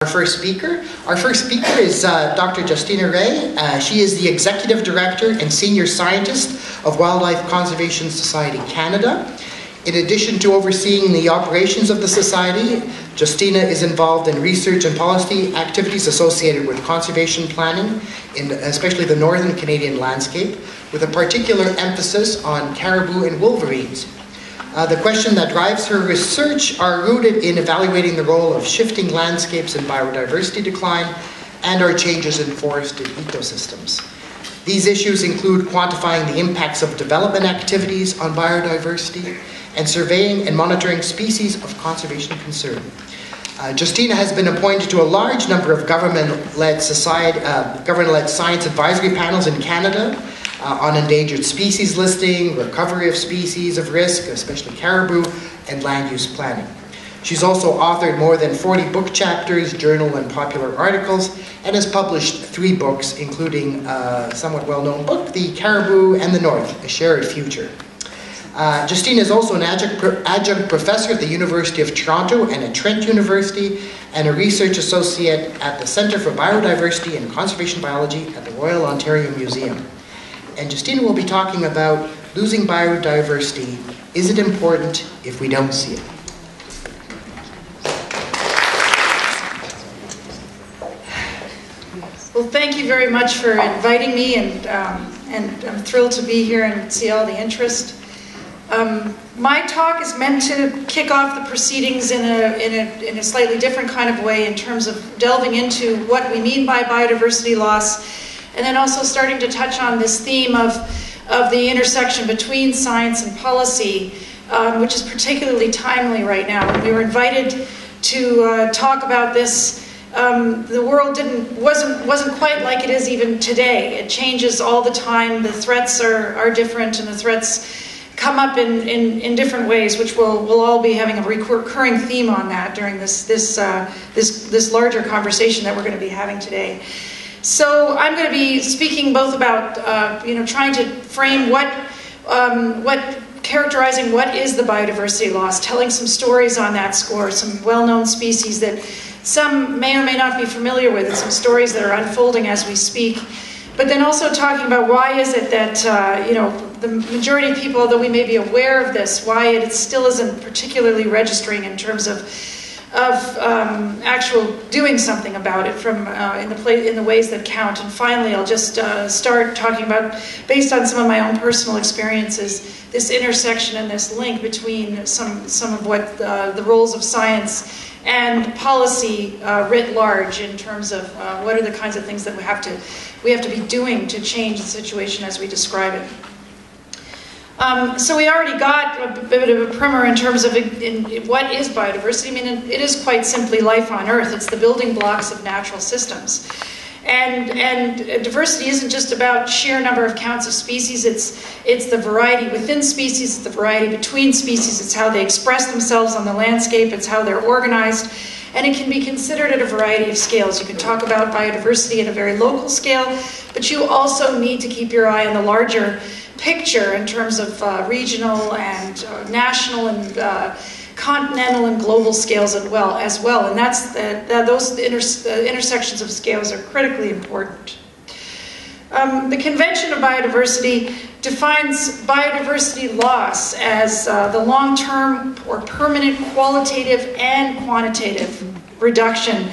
Our first speaker. Our first speaker is uh, Dr. Justina Ray. Uh, she is the Executive Director and Senior Scientist of Wildlife Conservation Society Canada. In addition to overseeing the operations of the Society, Justina is involved in research and policy activities associated with conservation planning, in especially the northern Canadian landscape, with a particular emphasis on caribou and wolverines. Uh, the question that drives her research are rooted in evaluating the role of shifting landscapes and biodiversity decline and our changes in forested ecosystems. These issues include quantifying the impacts of development activities on biodiversity and surveying and monitoring species of conservation concern. Uh, Justina has been appointed to a large number of government-led uh, government-led science advisory panels in Canada, uh, on endangered species listing, recovery of species of risk, especially caribou, and land use planning. She's also authored more than 40 book chapters, journal, and popular articles, and has published three books, including a somewhat well known book, The Caribou and the North A Shared Future. Uh, Justina is also an adjunct, adjunct, professor at the University of Toronto and at Trent University, and a research associate at the Centre for Biodiversity and Conservation Biology at the Royal Ontario Museum and Justina will be talking about losing biodiversity. Is it important if we don't see it? Well, thank you very much for inviting me, and, um, and I'm thrilled to be here and see all the interest. Um, my talk is meant to kick off the proceedings in a, in, a, in a slightly different kind of way in terms of delving into what we mean by biodiversity loss and then also starting to touch on this theme of, of the intersection between science and policy, um, which is particularly timely right now. We were invited to uh, talk about this, um, the world didn't wasn't wasn't quite like it is even today. It changes all the time. The threats are, are different, and the threats come up in, in, in different ways, which we'll, we'll all be having a recurring theme on that during this this uh, this this larger conversation that we're going to be having today. So I'm going to be speaking both about, uh, you know, trying to frame what, um, what, characterizing what is the biodiversity loss, telling some stories on that score, some well-known species that some may or may not be familiar with, and some stories that are unfolding as we speak. But then also talking about why is it that, uh, you know, the majority of people, although we may be aware of this, why it still isn't particularly registering in terms of of um, actual doing something about it from uh, in the play, in the ways that count. And finally, I'll just uh, start talking about, based on some of my own personal experiences, this intersection and this link between some some of what uh, the roles of science and policy uh, writ large in terms of uh, what are the kinds of things that we have to we have to be doing to change the situation as we describe it. Um, so we already got a bit of a primer in terms of in, in what is biodiversity. I mean, it is quite simply life on Earth. It's the building blocks of natural systems. And, and diversity isn't just about sheer number of counts of species, it's, it's the variety within species, it's the variety between species, it's how they express themselves on the landscape, it's how they're organized. And it can be considered at a variety of scales. You can talk about biodiversity at a very local scale, but you also need to keep your eye on the larger picture in terms of uh, regional and uh, national and uh, continental and global scales as well. As well, and that's the, the, those inter intersections of scales are critically important. Um, the Convention of Biodiversity defines biodiversity loss as uh, the long-term or permanent qualitative and quantitative reduction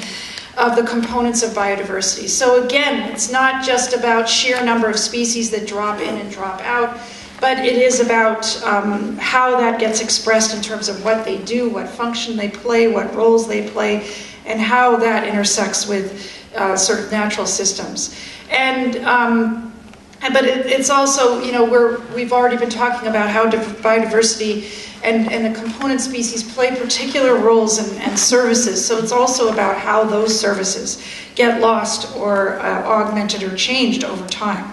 of the components of biodiversity. So again, it's not just about sheer number of species that drop in and drop out, but it is about um, how that gets expressed in terms of what they do, what function they play, what roles they play, and how that intersects with uh, sort of natural systems. And um, but it, it's also, you know, we're, we've already been talking about how biodiversity and, and the component species play particular roles and, and services. So it's also about how those services get lost or uh, augmented or changed over time.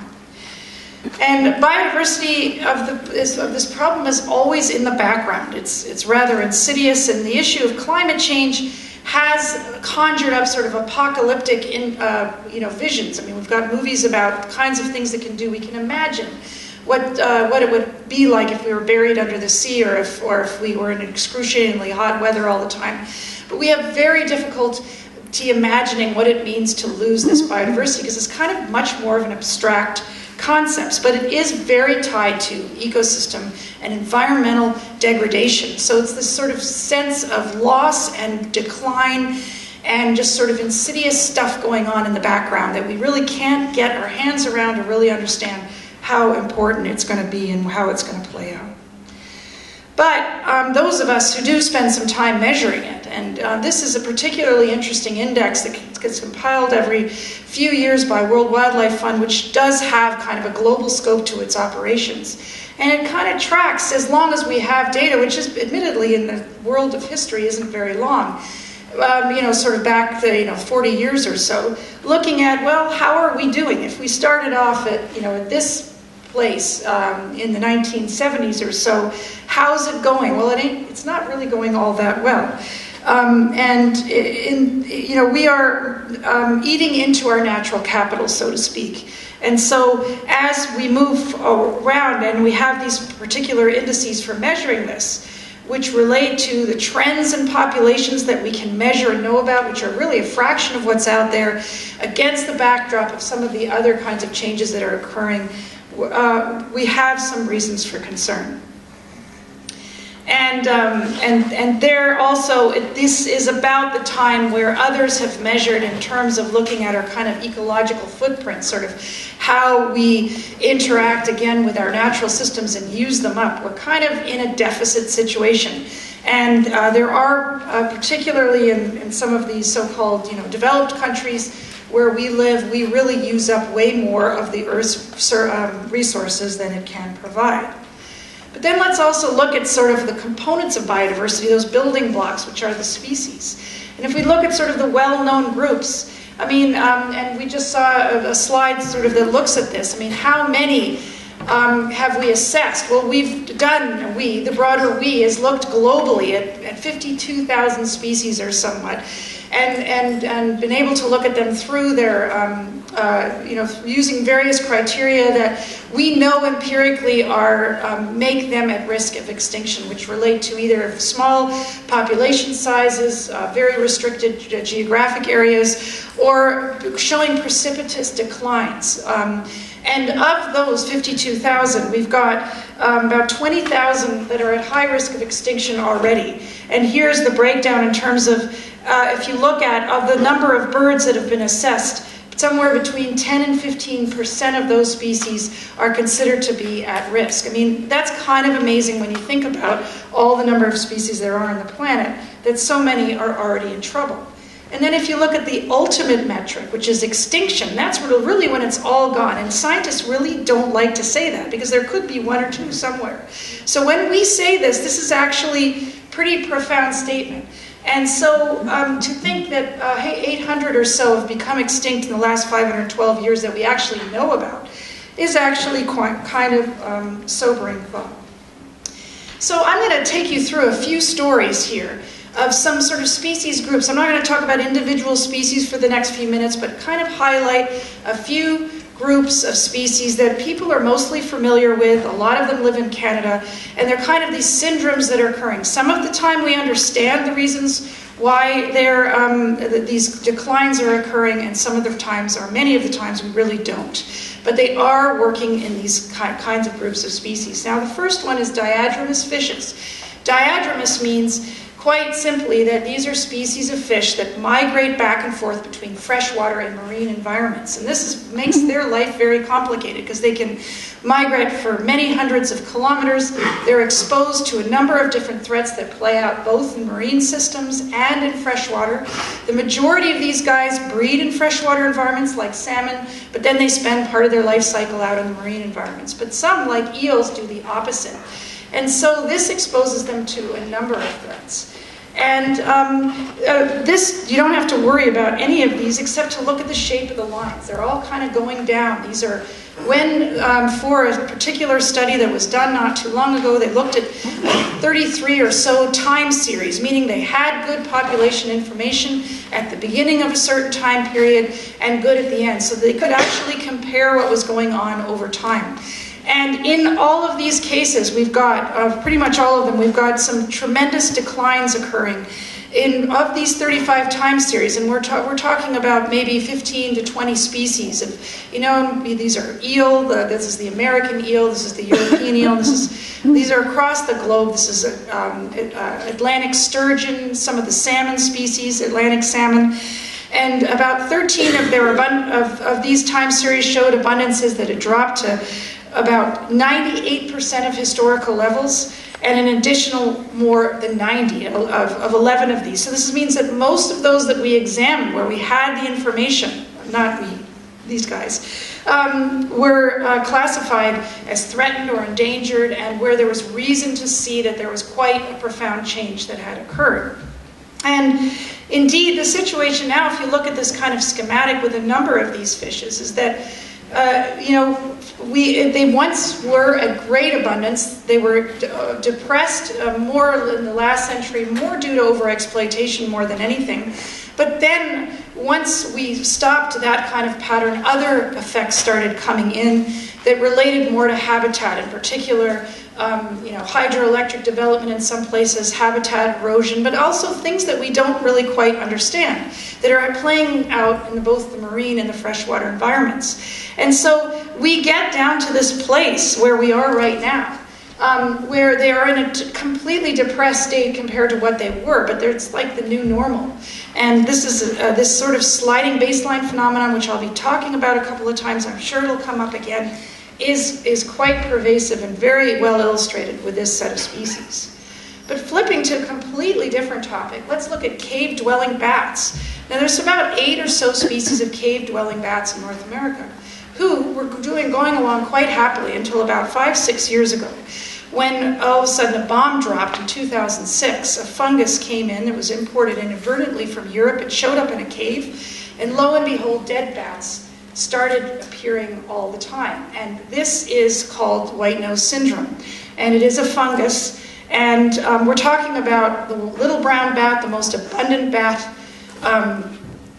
And biodiversity of, the, is, of this problem is always in the background. It's, it's rather insidious, and the issue of climate change has conjured up sort of apocalyptic in, uh, you know, visions. I mean, we've got movies about kinds of things that can do. We can imagine what, uh, what it would be like if we were buried under the sea or if, or if we were in excruciatingly hot weather all the time. But we have very difficult to imagining what it means to lose this biodiversity because it's kind of much more of an abstract concepts, but it is very tied to ecosystem and environmental degradation. So it's this sort of sense of loss and decline and just sort of insidious stuff going on in the background that we really can't get our hands around to really understand how important it's going to be and how it's going to play out. But um, those of us who do spend some time measuring it, and uh, this is a particularly interesting index that gets compiled every few years by World Wildlife Fund, which does have kind of a global scope to its operations. And it kind of tracks as long as we have data, which is admittedly in the world of history isn't very long. Um, you know, sort of back the, you know, 40 years or so, looking at, well, how are we doing? If we started off at, you know, at this place um, in the 1970s or so. How's it going? Well, it ain't, it's not really going all that well. Um, and in, you know, we are um, eating into our natural capital, so to speak. And so, as we move around and we have these particular indices for measuring this, which relate to the trends in populations that we can measure and know about, which are really a fraction of what's out there, against the backdrop of some of the other kinds of changes that are occurring uh, we have some reasons for concern. And, um, and, and there also, this is about the time where others have measured in terms of looking at our kind of ecological footprint, sort of how we interact again with our natural systems and use them up. We're kind of in a deficit situation. And uh, there are, uh, particularly in, in some of these so-called you know, developed countries, where we live, we really use up way more of the Earth's um, resources than it can provide. But then let's also look at sort of the components of biodiversity, those building blocks, which are the species. And if we look at sort of the well-known groups, I mean, um, and we just saw a, a, slide sort of that looks at this. I mean, how many um, have we assessed? Well, we've done, we, the broader we, has looked globally at, at 52,000 species or somewhat and, and, and been able to look at them through their, um, uh, you know, using various criteria that we know empirically are, um, make them at risk of extinction, which relate to either small population sizes, uh, very restricted geographic areas, or showing precipitous declines. Um, and of those 52,000, we've got um, about 20,000 that are at high risk of extinction already. And here's the breakdown in terms of uh, if you look at of the number of birds that have been assessed, somewhere between 10 and 15 percent of those species are considered to be at risk. I mean, that's kind of amazing when you think about all the number of species there are on the planet, that so many are already in trouble. And then if you look at the ultimate metric, which is extinction, that's really when it's all gone. And scientists really don't like to say that because there could be one or two somewhere. So when we say this, this is actually pretty profound statement. And so um, to think that uh, 800 or so have become extinct in the last 512 years that we actually know about is actually quite kind of um, sobering thought. So I'm going to take you through a few stories here of some sort of species groups. I'm not going to talk about individual species for the next few minutes, but kind of highlight a few groups of species that people are mostly familiar with. A lot of them live in Canada, and they're kind of these syndromes that are occurring. Some of the time we understand the reasons why um, these declines are occurring, and some of the times, or many of the times, we really don't. But they are working in these kinds of groups of species. Now, the first one is diadromous fishes. Diadromous means Quite simply, that these are species of fish that migrate back and forth between freshwater and marine environments. And this is, makes mm-hmm. their life very complicated because they can migrate for many hundreds of kilometers. They're exposed to a number of different threats that play out both in marine systems and in freshwater. The majority of these guys breed in freshwater environments like salmon, but then they spend part of their life cycle out in the marine environments. But some, like eels, do the opposite. And so this exposes them to a number of threats. And um, uh, this, you don't have to worry about any of these except to look at the shape of the lines. They're all kind of going down. These are, when, um, for a particular study that was done not too long ago, they looked at 33 or so time series, meaning they had good population information at the beginning of a certain time period and good at the end. So they could actually compare what was going on over time. And in all of these cases, we've got, uh, pretty much all of them, we've got some tremendous declines occurring. in of these 35 time series, and we're, ta- we're talking about maybe 15 to 20 species of, you know, these are eel, the, this is the American eel, this is the European eel, this is, these are across the globe. This is a, um, uh, Atlantic sturgeon, some of the salmon species, Atlantic salmon. And about 13 of, their abund- of, of these time series showed abundances that had dropped to about 98% of historical levels and an additional more than 90 of, of 11 of these. So this means that most of those that we examined, where we had the information, not we, these guys, um, were uh, classified as threatened or endangered, and where there was reason to see that there was quite a profound change that had occurred. And indeed, the situation now, if you look at this kind of schematic with a number of these fishes, is that uh, you know, we, they once were a great abundance. They were uh, depressed uh, more in the last century, more due to overexploitation more than anything. But then, once we stopped that kind of pattern, other effects started coming in that related more to habitat, in particular, um, you know, hydroelectric development in some places, habitat erosion, but also things that we don't really quite understand that are playing out in both the marine and the freshwater environments. And so we get down to this place where we are right now. Um, where they are in a completely depressed state compared to what they were, but it's like the new normal. And this is a, this sort of sliding baseline phenomenon, which I'll be talking about a couple of times. I'm sure it'll come up again is, is quite pervasive and very well illustrated with this set of species. But flipping to a completely different topic, let's look at cave dwelling bats. Now, there's about eight or so species of cave dwelling bats in North America who were doing, going along quite happily until about five, six years ago when all of a sudden a bomb dropped in 2006. A fungus came in that was imported inadvertently from Europe. It showed up in a cave, and lo and behold, dead bats started appearing all the time. And this is called white nose syndrome. And it is a fungus. And um, we're talking about the little brown bat, the most abundant bat um,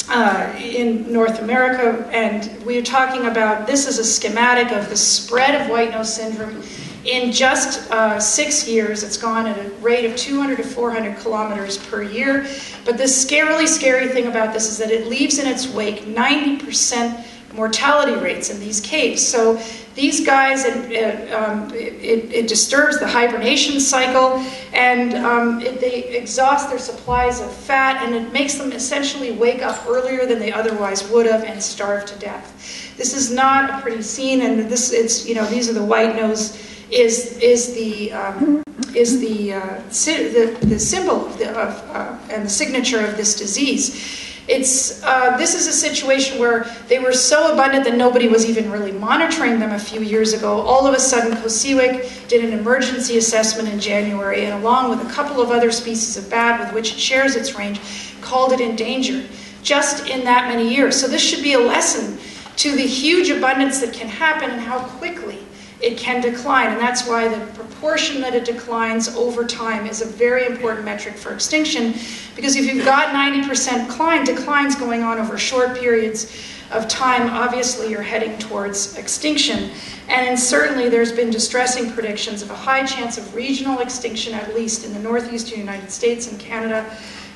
uh, in North America. And we're talking about this is a schematic of the spread of white nose syndrome. In just uh, six years, it's gone at a rate of 200 to 400 kilometers per year. But the scarily scary thing about this is that it leaves in its wake 90% mortality rates in these caves. So these guys, it, it, um, it, it disturbs the hibernation cycle, and um, they exhaust their supplies of fat, and it makes them essentially wake up earlier than they otherwise would have and starve to death. This is not a pretty scene, and this it's you know these are the white nose is is the um, is the, uh, the, the symbol of, the, of uh, and the signature of this disease. It's, uh, this is a situation where they were so abundant that nobody was even really monitoring them a few years ago. All of a sudden, COSEWIC did an emergency assessment in January, and along with a couple of other species of bat with which it shares its range, called it endangered just in that many years. So, this should be a lesson to the huge abundance that can happen and how quickly it can decline. And that's why the proportion that it declines over time is a very important metric for extinction. Because if you've got 90% decline, declines going on over short periods of time, obviously you're heading towards extinction. And certainly there's been distressing predictions of a high chance of regional extinction, at least in the northeastern United States and Canada,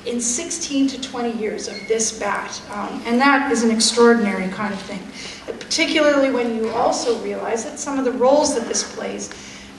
in 16 to 20 years of this bat. Um, and that is an extraordinary kind of thing particularly when you also realize that some of the roles that this plays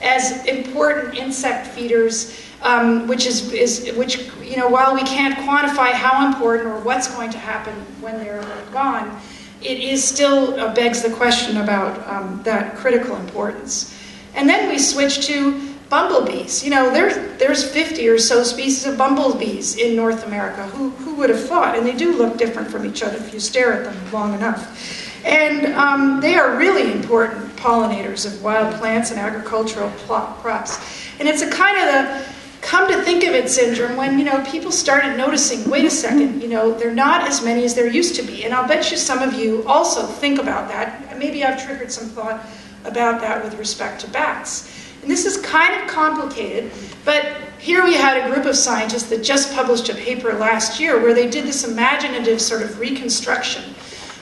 as important insect feeders, um, which is, is which you know while we can't quantify how important or what's going to happen when they're gone, it is still uh, begs the question about um, that critical importance. And then we switch to bumblebees. You know, there, there's 50 or so species of bumblebees in North America. Who, who would have thought? And they do look different from each other if you stare at them long enough. And um, they are really important pollinators of wild plants and agricultural crops. And it's a kind of the come to think of it syndrome when you know people started noticing wait a second you know they're not as many as there used to be and i'll bet you some of you also think about that maybe i've triggered some thought about that with respect to bats and this is kind of complicated but here we had a group of scientists that just published a paper last year where they did this imaginative sort of reconstruction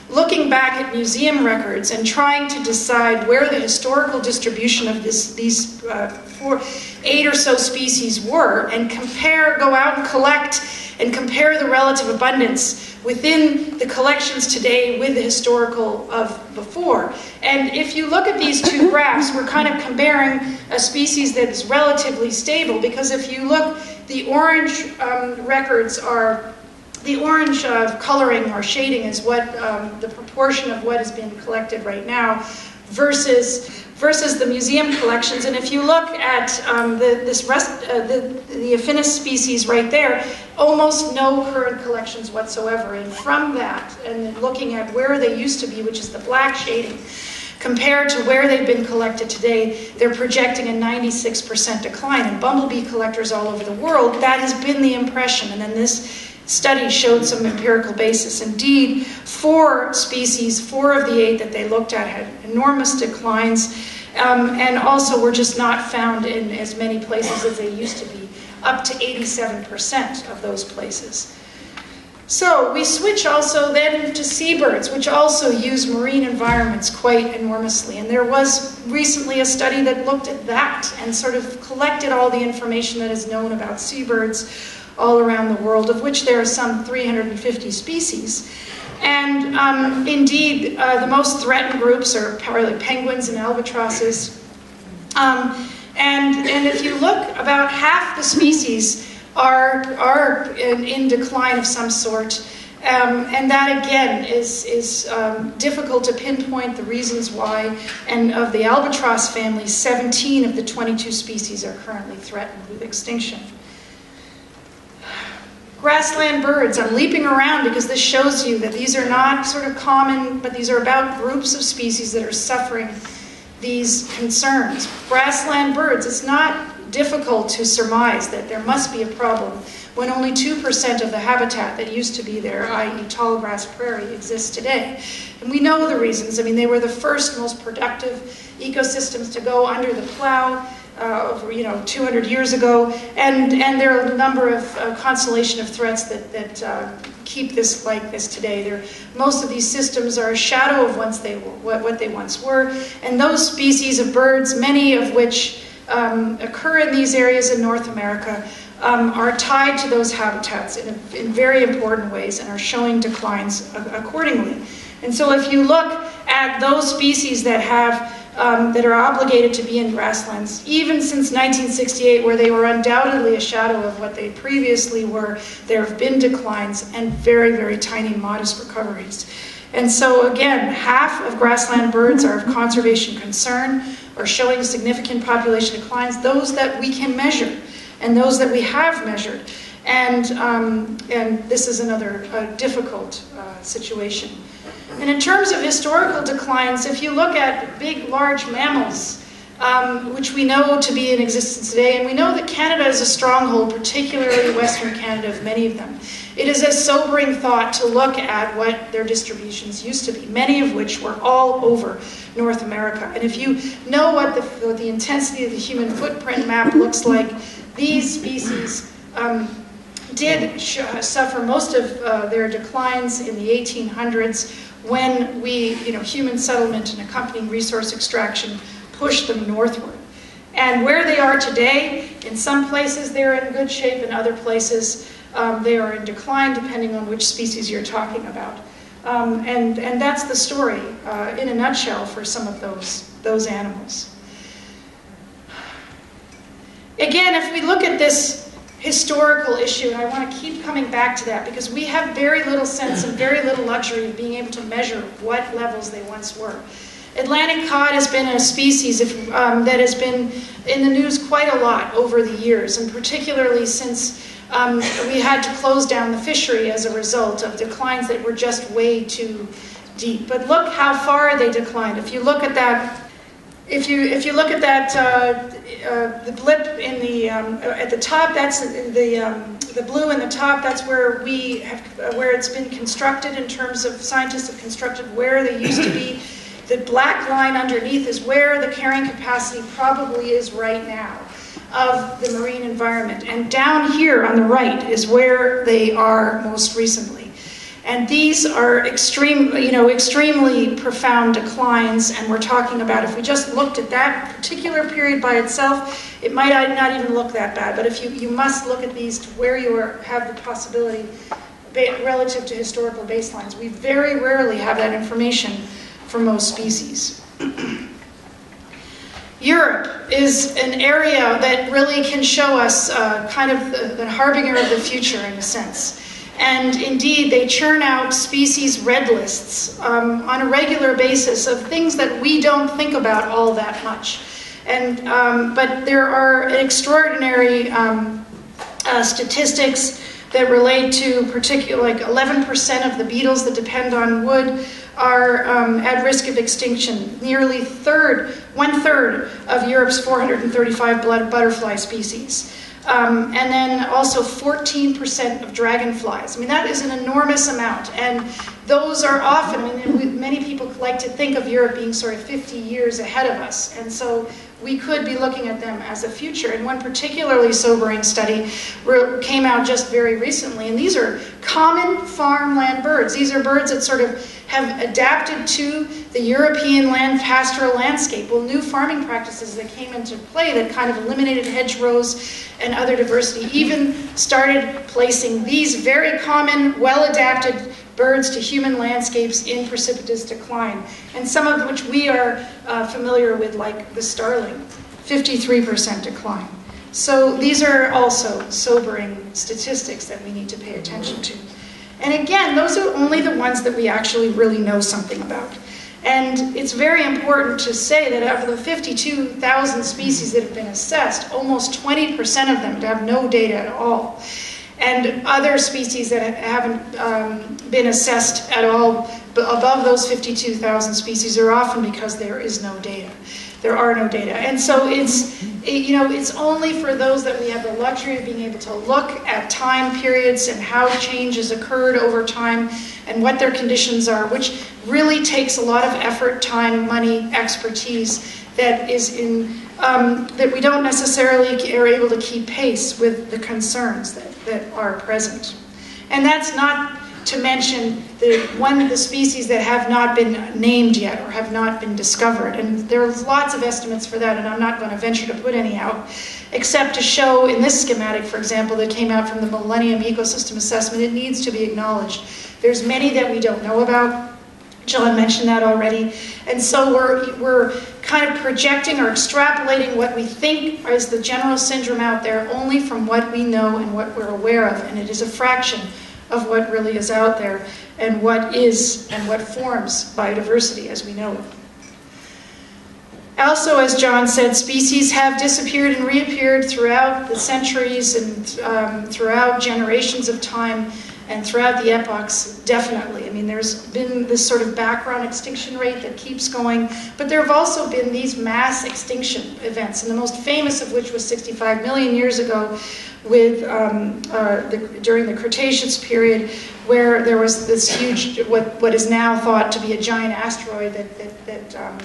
looking back at museum records and trying to decide where the historical distribution of this, these uh, four, eight or so species were and compare, go out and collect and compare the relative abundance within the collections today with the historical of before. And if you look at these two graphs, we're kind of comparing a species that is relatively stable because if you look, the orange um, records are the orange uh, coloring or shading is what um, the proportion of what is being collected right now versus versus the museum collections. And if you look at um, the, this rest, uh, the, the affinis species right there, almost no current collections whatsoever. And from that, and looking at where they used to be, which is the black shading, compared to where they've been collected today, they're projecting a 96% decline. And bumblebee collectors all over the world, that has been the impression. And then this study showed some empirical basis. Indeed, four species, four of the eight that they looked at had enormous declines um, and also were just not found in as many places as they used to be, up to 87% of those places. So we switch also then to seabirds, which also use marine environments quite enormously. And there was recently a study that looked at that and sort of collected all the information that is known about seabirds all around the world, of which there are some 350 species. And um, indeed, uh, the most threatened groups are probably penguins and albatrosses. Um, and, and if you look, about half the species are, are in, in decline of some sort. Um, and that again is, is um, difficult to pinpoint the reasons why. And of the albatross family, 17 of the 22 species are currently threatened with extinction. Grassland birds, I'm leaping around because this shows you that these are not sort of common, but these are about groups of species that are suffering these concerns. Grassland birds, it's not difficult to surmise that there must be a problem when only 2% of the habitat that used to be there, i.e. tall grass prairie, exists today. And we know the reasons. I mean, they were the first most productive ecosystems to go under the plow uh, over, you know, 200 years ago, and, and there are a number of uh, constellation of threats that, that uh, keep this like this today. There, most of these systems are a shadow of once they what, what they once were, and those species of birds, many of which um, occur in these areas in North America, um, are tied to those habitats in, a, in very important ways and are showing declines accordingly. And so if you look at those species that have um, that are obligated to be in grasslands, even since 1968, where they were undoubtedly a shadow of what they previously were, there have been declines and very, very tiny, modest recoveries. And so, again, half of grassland birds are of conservation concern or showing significant population declines, those that we can measure and those that we have measured. And, um, and this is another uh, difficult uh, situation. And in terms of historical declines, if you look at big, large mammals, um, which we know to be in existence today, and we know that Canada is a stronghold, particularly Western Canada, of many of them. It is a sobering thought to look at what their distributions used to be, many of which were all over North America. And if you know what the, what the intensity of the human footprint map looks like, these species um, did suffer most of uh, their declines in the 1800s when we, you know, human settlement and accompanying resource extraction pushed them northward. And where they are today, in some places they're in good shape, in other places um, they are in decline, depending on which species you're talking about. Um, and, and that's the story uh, in a nutshell for some of those, those animals. Again, if we look at this historical issue, and I want to keep coming back to that because we have very little sense and very little luxury of being able to measure what levels they once were. Atlantic cod has been a species if, um, that has been in the news quite a lot over the years, and particularly since um, we had to close down the fishery as a result of declines that were just way too deep. But look how far they declined. If you look at that if you if you look at that uh, uh, the blip in the um, at the top that's the um, the blue in the top that's where we have uh, where it's been constructed in terms of scientists have constructed where they used to be. The black line underneath is where the carrying capacity probably is right now of the marine environment. And down here on the right is where they are most recently And these are extreme, you know, extremely profound declines. And we're talking about if we just looked at that particular period by itself, it might not even look that bad. But if you, you must look at these to where you are, have the possibility relative to historical baselines. We very rarely have that information for most species. Europe is an area that really can show us uh, kind of the, the harbinger of the future in a sense. And indeed, they churn out species red lists um, on a regular basis of things that we don't think about all that much. And, um, but there are extraordinary um, uh, statistics that relate to particular, like 11% of the beetles that depend on wood are um, at risk of extinction. Nearly third, one third of Europe's 435 butterfly species. Um, and then also 14% of dragonflies. I mean, that is an enormous amount. And those are often, I mean, many people like to think of Europe being sort of 50 years ahead of us. And so we could be looking at them as a future. And one particularly sobering study came out just very recently, and these are common farmland birds. These are birds that sort of have adapted to the European land pastoral landscape. Well, new farming practices that came into play that kind of eliminated hedgerows and other diversity even started placing these very common, well-adapted birds to human landscapes in precipitous decline, and some of which we are uh, familiar with, like the starling, 53% decline. So these are also sobering statistics that we need to pay attention to. And again, those are only the ones that we actually really know something about. And it's very important to say that of the 52,000 species that have been assessed, almost 20% of them have no data at all. And other species that haven't um, been assessed at all above those 52,000 species are often because there is no data. There are no data. And so it's, it, you know, it's only for those that we have the luxury of being able to look at time periods and how changes occurred over time and what their conditions are, which really takes a lot of effort, time, money, expertise that is in um, that we don't necessarily are able to keep pace with the concerns that, that are present. And that's not to mention the one of the species that have not been named yet or have not been discovered. And there are lots of estimates for that, and I'm not going to venture to put any out, except to show in this schematic, for example, that came out from the Millennium Ecosystem Assessment, it needs to be acknowledged. There's many that we don't know about. John mentioned that already. And so we're, we're kind of projecting or extrapolating what we think is the general syndrome out there only from what we know and what we're aware of. And it is a fraction of what really is out there and what is and what forms biodiversity as we know it. Also, as John said, species have disappeared and reappeared throughout the centuries and um, throughout generations of time and throughout the epochs, definitely. I mean, there's been this sort of background extinction rate that keeps going, but there have also been these mass extinction events, and the most famous of which was 65 million years ago with um, uh, the, during the Cretaceous period, where there was this huge, what, what is now thought to be a giant asteroid that, that, that, um,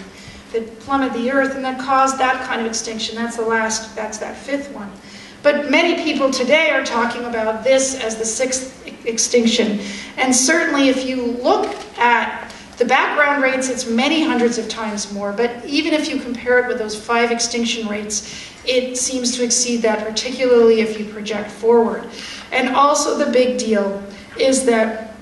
that plummeted the Earth and that caused that kind of extinction. That's the last, that's that fifth one. But many people today are talking about this as the sixth extinction. And certainly if you look at the background rates, it's many hundreds of times more, but even if you compare it with those five extinction rates, it seems to exceed that, particularly if you project forward. And also the big deal is that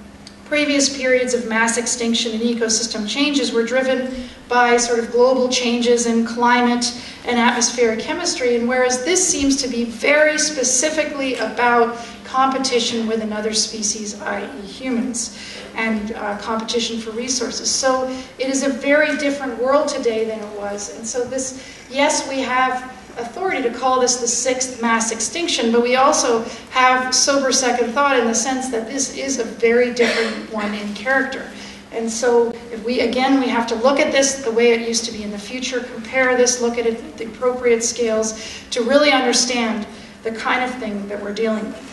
previous periods of mass extinction and ecosystem changes were driven by sort of global changes in climate and atmospheric chemistry, and whereas this seems to be very specifically about competition with another species, i.e. humans, and uh, competition for resources. So it is a very different world today than it was. And so this, yes, we have authority to call this the sixth mass extinction, but we also have sober second thought in the sense that this is a very different one in character. And so if we, again, we have to look at this the way it used to be in the future, compare this, look at it at the appropriate scales to really understand the kind of thing that we're dealing with.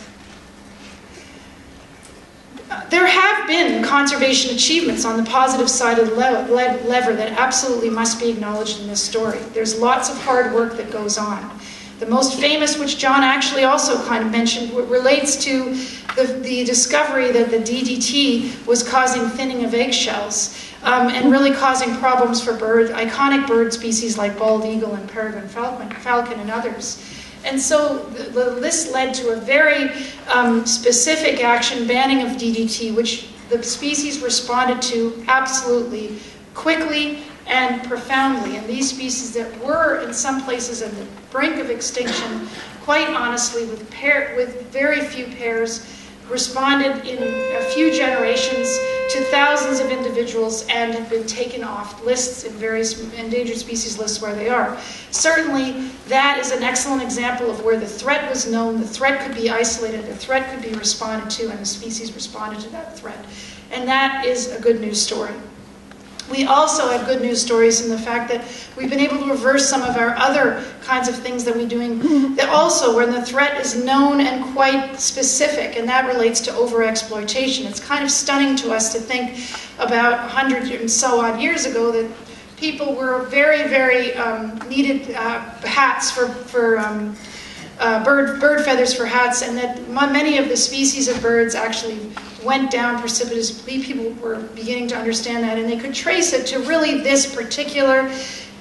There have been conservation achievements on the positive side of the lever that absolutely must be acknowledged in this story. There's lots of hard work that goes on. The most famous, which John actually also kind of mentioned, relates to the, the discovery that the DDT was causing thinning of eggshells um, and really causing problems for bird, iconic bird species like bald eagle and peregrine falcon, falcon and others. And so this led to a very um, specific action banning of DDT, which the species responded to absolutely quickly and profoundly. And these species that were in some places at the brink of extinction, quite honestly, with, pair, with very few pairs, responded in a few generations to thousands of individuals and have been taken off lists in various endangered species lists where they are. Certainly, that is an excellent example of where the threat was known, the threat could be isolated, the threat could be responded to, and the species responded to that threat. And that is a good news story. We also have good news stories in the fact that we've been able to reverse some of our other kinds of things that we're doing that also when the threat is known and quite specific, and that relates to overexploitation. It's kind of stunning to us to think about 100 and so odd years ago that people were very, very um, needed uh, hats for, for um, uh, bird, bird feathers for hats, and that many of the species of birds actually went down precipitously. People were beginning to understand that, and they could trace it to really this particular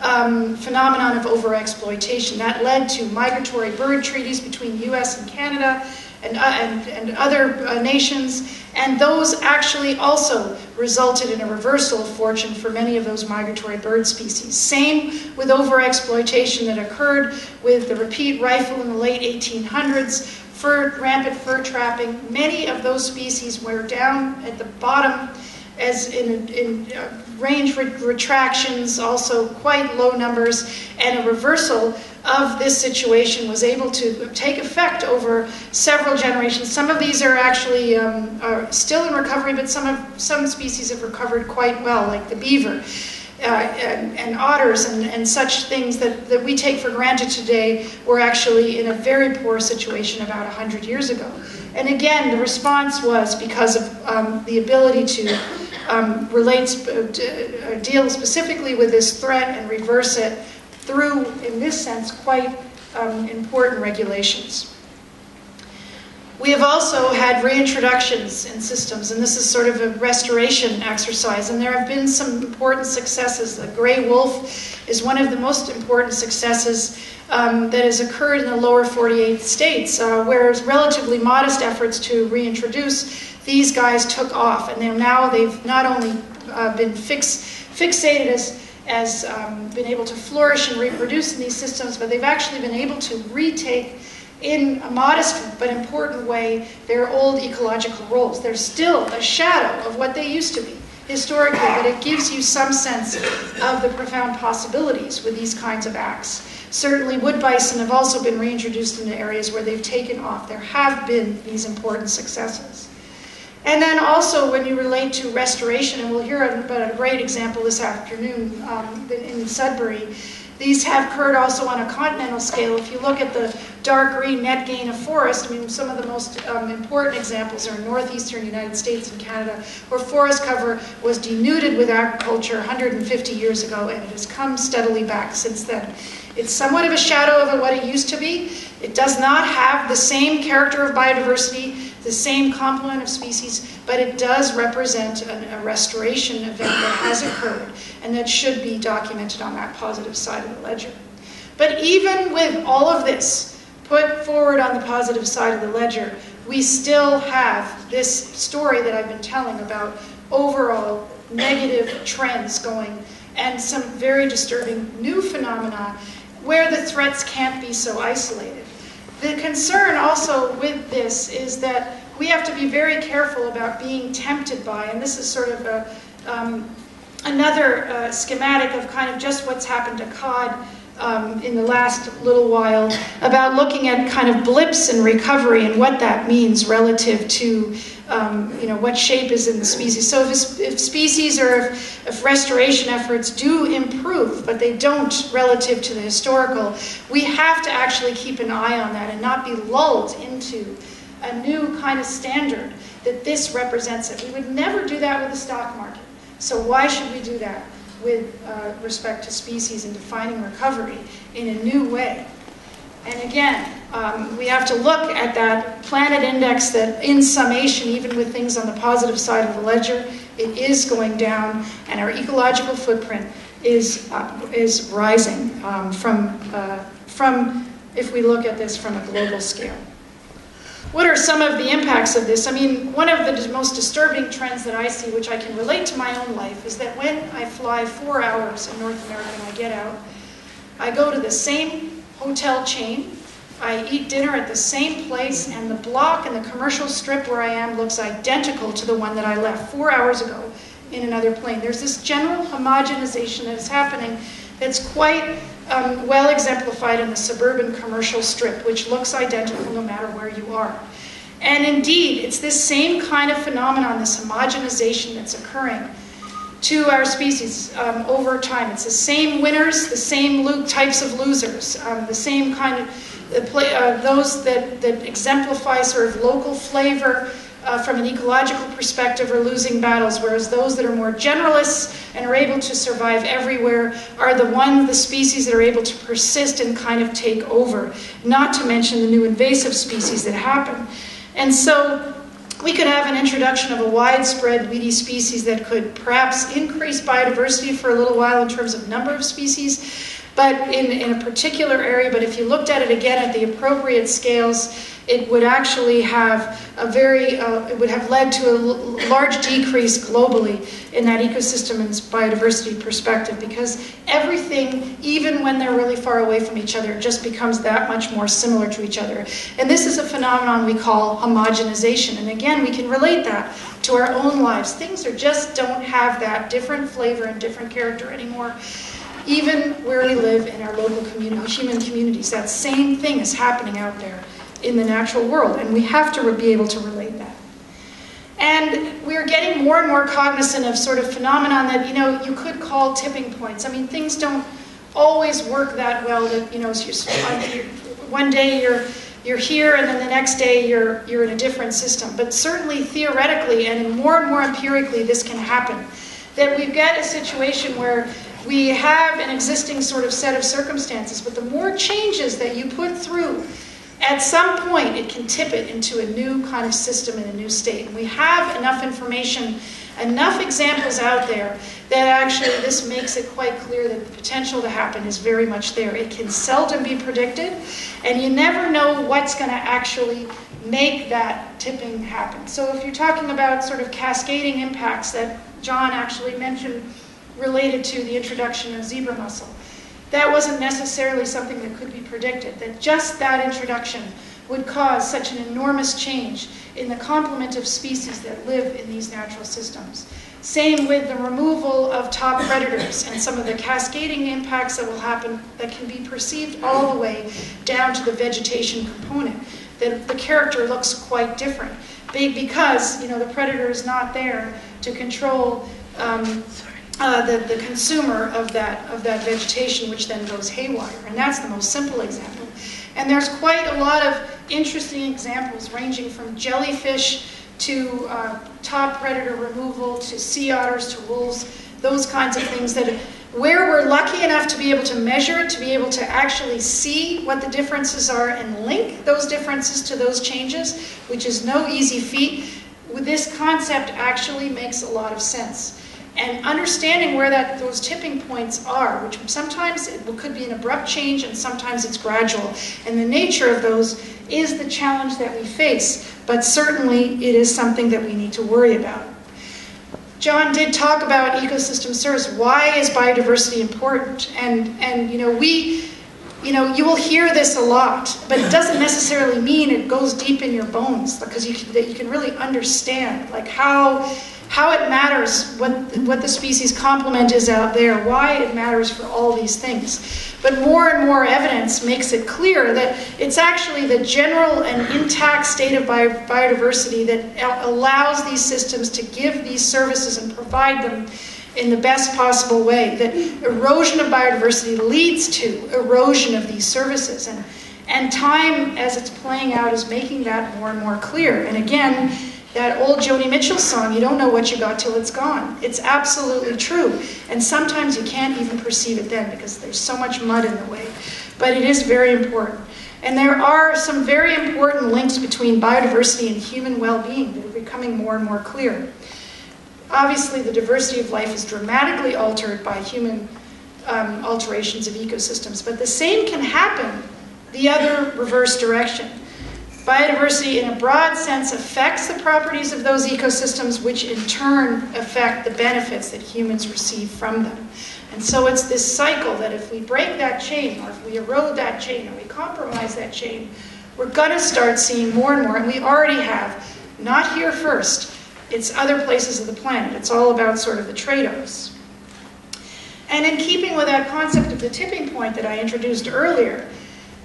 um, phenomenon of overexploitation. That led to migratory bird treaties between the US and Canada and, uh, and, and, other uh, nations, and those actually also resulted in a reversal of fortune for many of those migratory bird species. Same with overexploitation that occurred with the repeat rifle in the late 1800s fur, rampant fur trapping. Many of those species were down at the bottom as in, in uh, range retractions, also quite low numbers, and a reversal of this situation was able to take effect over several generations. Some of these are actually um, are still in recovery, but some of some species have recovered quite well, like the beaver uh, and, and, otters and, and such things that, that we take for granted today were actually in a very poor situation about 100 years ago. And again, the response was because of um, the ability to um, relate, uh, deal specifically with this threat and reverse it through, in this sense, quite um, important regulations. We have also had reintroductions in systems, and this is sort of a restoration exercise, and there have been some important successes. The gray wolf is one of the most important successes um, that has occurred in the lower 48 states, uh, where relatively modest efforts to reintroduce these guys took off, and now they've not only uh, been fix, fixated as as um, been able to flourish and reproduce in these systems, but they've actually been able to retake in a modest but important way their old ecological roles. They're still a shadow of what they used to be historically, but it gives you some sense of the profound possibilities with these kinds of acts. Certainly, wood bison have also been reintroduced into areas where they've taken off. There have been these important successes. And then also when you relate to restoration, and we'll hear about a great example this afternoon um, in Sudbury, these have occurred also on a continental scale. If you look at the dark green net gain of forest, I mean, some of the most um, important examples are in northeastern United States and Canada, where forest cover was denuded with agriculture 150 years ago, and it has come steadily back since then. It's somewhat of a shadow of what it used to be. It does not have the same character of biodiversity the same complement of species, but it does represent an, a restoration event that has occurred and that should be documented on that positive side of the ledger. But even with all of this put forward on the positive side of the ledger, we still have this story that I've been telling about overall negative trends going and some very disturbing new phenomena where the threats can't be so isolated. The concern also with this is that we have to be very careful about being tempted by, and this is sort of a, um, another uh, schematic of kind of just what's happened to cod um, in the last little while, about looking at kind of blips in recovery and what that means relative to um, you know, what shape is in the species. So if, if species or if, if, restoration efforts do improve, but they don't relative to the historical, we have to actually keep an eye on that and not be lulled into a new kind of standard that this represents it. We would never do that with the stock market. So why should we do that with uh, respect to species and defining recovery in a new way? And again, um, we have to look at that planet index that in summation, even with things on the positive side of the ledger, it is going down and our ecological footprint is, uh, is rising um, from, uh, from, if we look at this from a global scale. What are some of the impacts of this? I mean, one of the most disturbing trends that I see, which I can relate to my own life, is that when I fly four hours in North America and I get out, I go to the same hotel chain, I eat dinner at the same place, and the block and the commercial strip where I am looks identical to the one that I left four hours ago in another plane. There's this general homogenization that is happening that's quite um, well exemplified in the suburban commercial strip, which looks identical no matter where you are. And indeed, it's this same kind of phenomenon, this homogenization that's occurring to our species um, over time. It's the same winners, the same types of losers, um, the same kind of uh, those that, that exemplify sort of local flavor uh, from an ecological perspective are losing battles, whereas those that are more generalists and are able to survive everywhere are the ones, the species that are able to persist and kind of take over, not to mention the new invasive species that happen. And so we could have an introduction of a widespread weedy species that could perhaps increase biodiversity for a little while in terms of number of species, but in, in a particular area, but if you looked at it again at the appropriate scales, it would actually have a very, uh, it would have led to a large decrease globally in that ecosystem and biodiversity perspective because everything, even when they're really far away from each other, just becomes that much more similar to each other. And this is a phenomenon we call homogenization. And again, we can relate that to our own lives. Things are just don't have that different flavor and different character anymore even where we live in our local community, human communities. That same thing is happening out there in the natural world, and we have to be able to relate that. And we're getting more and more cognizant of sort of phenomenon that, you know, you could call tipping points. I mean, things don't always work that well that, you know, one day you're you're here and then the next day you're you're in a different system. But certainly theoretically and more and more empirically this can happen. That we get a situation where we have an existing sort of set of circumstances, but the more changes that you put through at some point, it can tip it into a new kind of system and a new state. And we have enough information, enough examples out there that actually this makes it quite clear that the potential to happen is very much there. It can seldom be predicted, and you never know what's going to actually make that tipping happen. So if you're talking about sort of cascading impacts that John actually mentioned related to the introduction of zebra mussel, that wasn't necessarily something that could be predicted, that just that introduction would cause such an enormous change in the complement of species that live in these natural systems. Same with the removal of top predators and some of the cascading impacts that will happen that can be perceived all the way down to the vegetation component. That the character looks quite different because you know the predator is not there to control um, uh, the, the consumer of that, of that vegetation, which then goes haywire. And that's the most simple example. And there's quite a lot of interesting examples ranging from jellyfish to uh, top predator removal to sea otters to wolves, those kinds of things that where we're lucky enough to be able to measure, to be able to actually see what the differences are and link those differences to those changes, which is no easy feat, this concept actually makes a lot of sense and understanding where that those tipping points are, which sometimes it could be an abrupt change and sometimes it's gradual. And the nature of those is the challenge that we face, but certainly it is something that we need to worry about. John did talk about ecosystem service. Why is biodiversity important? And and you know we you know, you will hear this a lot, but it doesn't necessarily mean it goes deep in your bones because you can, that you can really understand like how how it matters what, what the species complement is out there, why it matters for all these things. But more and more evidence makes it clear that it's actually the general and intact state of biodiversity that allows these systems to give these services and provide them in the best possible way. That erosion of biodiversity leads to erosion of these services. And, and time, as it's playing out, is making that more and more clear. And again, that old Joni Mitchell song, you don't know what you got till it's gone. It's absolutely true. And sometimes you can't even perceive it then because there's so much mud in the way. But it is very important. And there are some very important links between biodiversity and human well-being that are becoming more and more clear. Obviously, the diversity of life is dramatically altered by human um, alterations of ecosystems, but the same can happen the other reverse direction. Biodiversity, in a broad sense, affects the properties of those ecosystems, which in turn affect the benefits that humans receive from them. And so it's this cycle that if we break that chain, or if we erode that chain, or we compromise that chain, we're going to start seeing more and more, and we already have, not here first, it's other places of the planet. It's all about sort of the trade offs. And in keeping with that concept of the tipping point that I introduced earlier,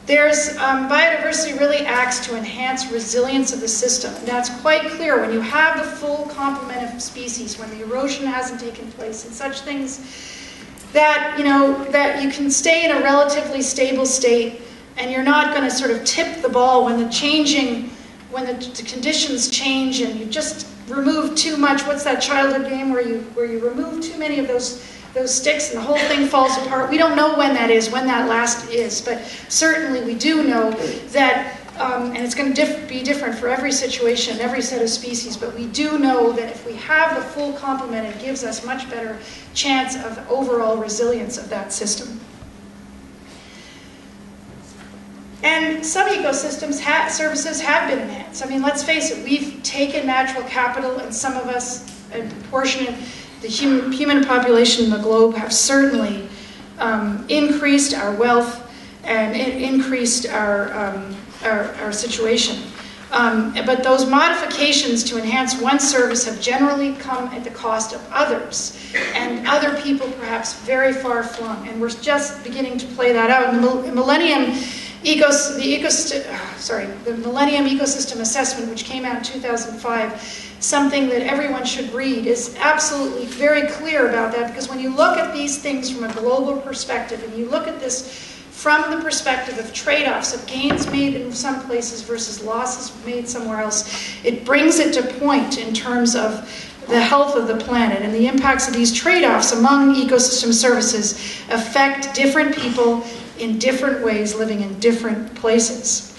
there's um, biodiversity really acts to enhance resilience of the system. And that's quite clear when you have the full complement of species, when the erosion hasn't taken place, and such things that you know that you can stay in a relatively stable state, and you're not going to sort of tip the ball when the changing, when the, the conditions change, and you just remove too much. What's that childhood game where you where you remove too many of those those sticks and the whole thing falls apart. We don't know when that is, when that last is, but certainly we do know that, um, and it's going to diff- be different for every situation, every set of species, but we do know that if we have the full complement, it gives us much better chance of overall resilience of that system. And some ecosystems ha- services have been enhanced. I mean, let's face it, we've taken natural capital, and some of us, a proportionate the human, population in the globe have certainly um, increased our wealth and increased our, um, our, our, situation. Um, but those modifications to enhance one service have generally come at the cost of others, and other people perhaps very far flung. And we're just beginning to play that out. In the Millennium Ecos, the ecosystem, sorry, the Millennium Ecosystem Assessment, which came out in 2005, something that everyone should read, is absolutely very clear about that because when you look at these things from a global perspective and you look at this from the perspective of trade offs, of gains made in some places versus losses made somewhere else, it brings it to point in terms of the health of the planet and the impacts of these trade offs among ecosystem services affect different people in different ways living in different places.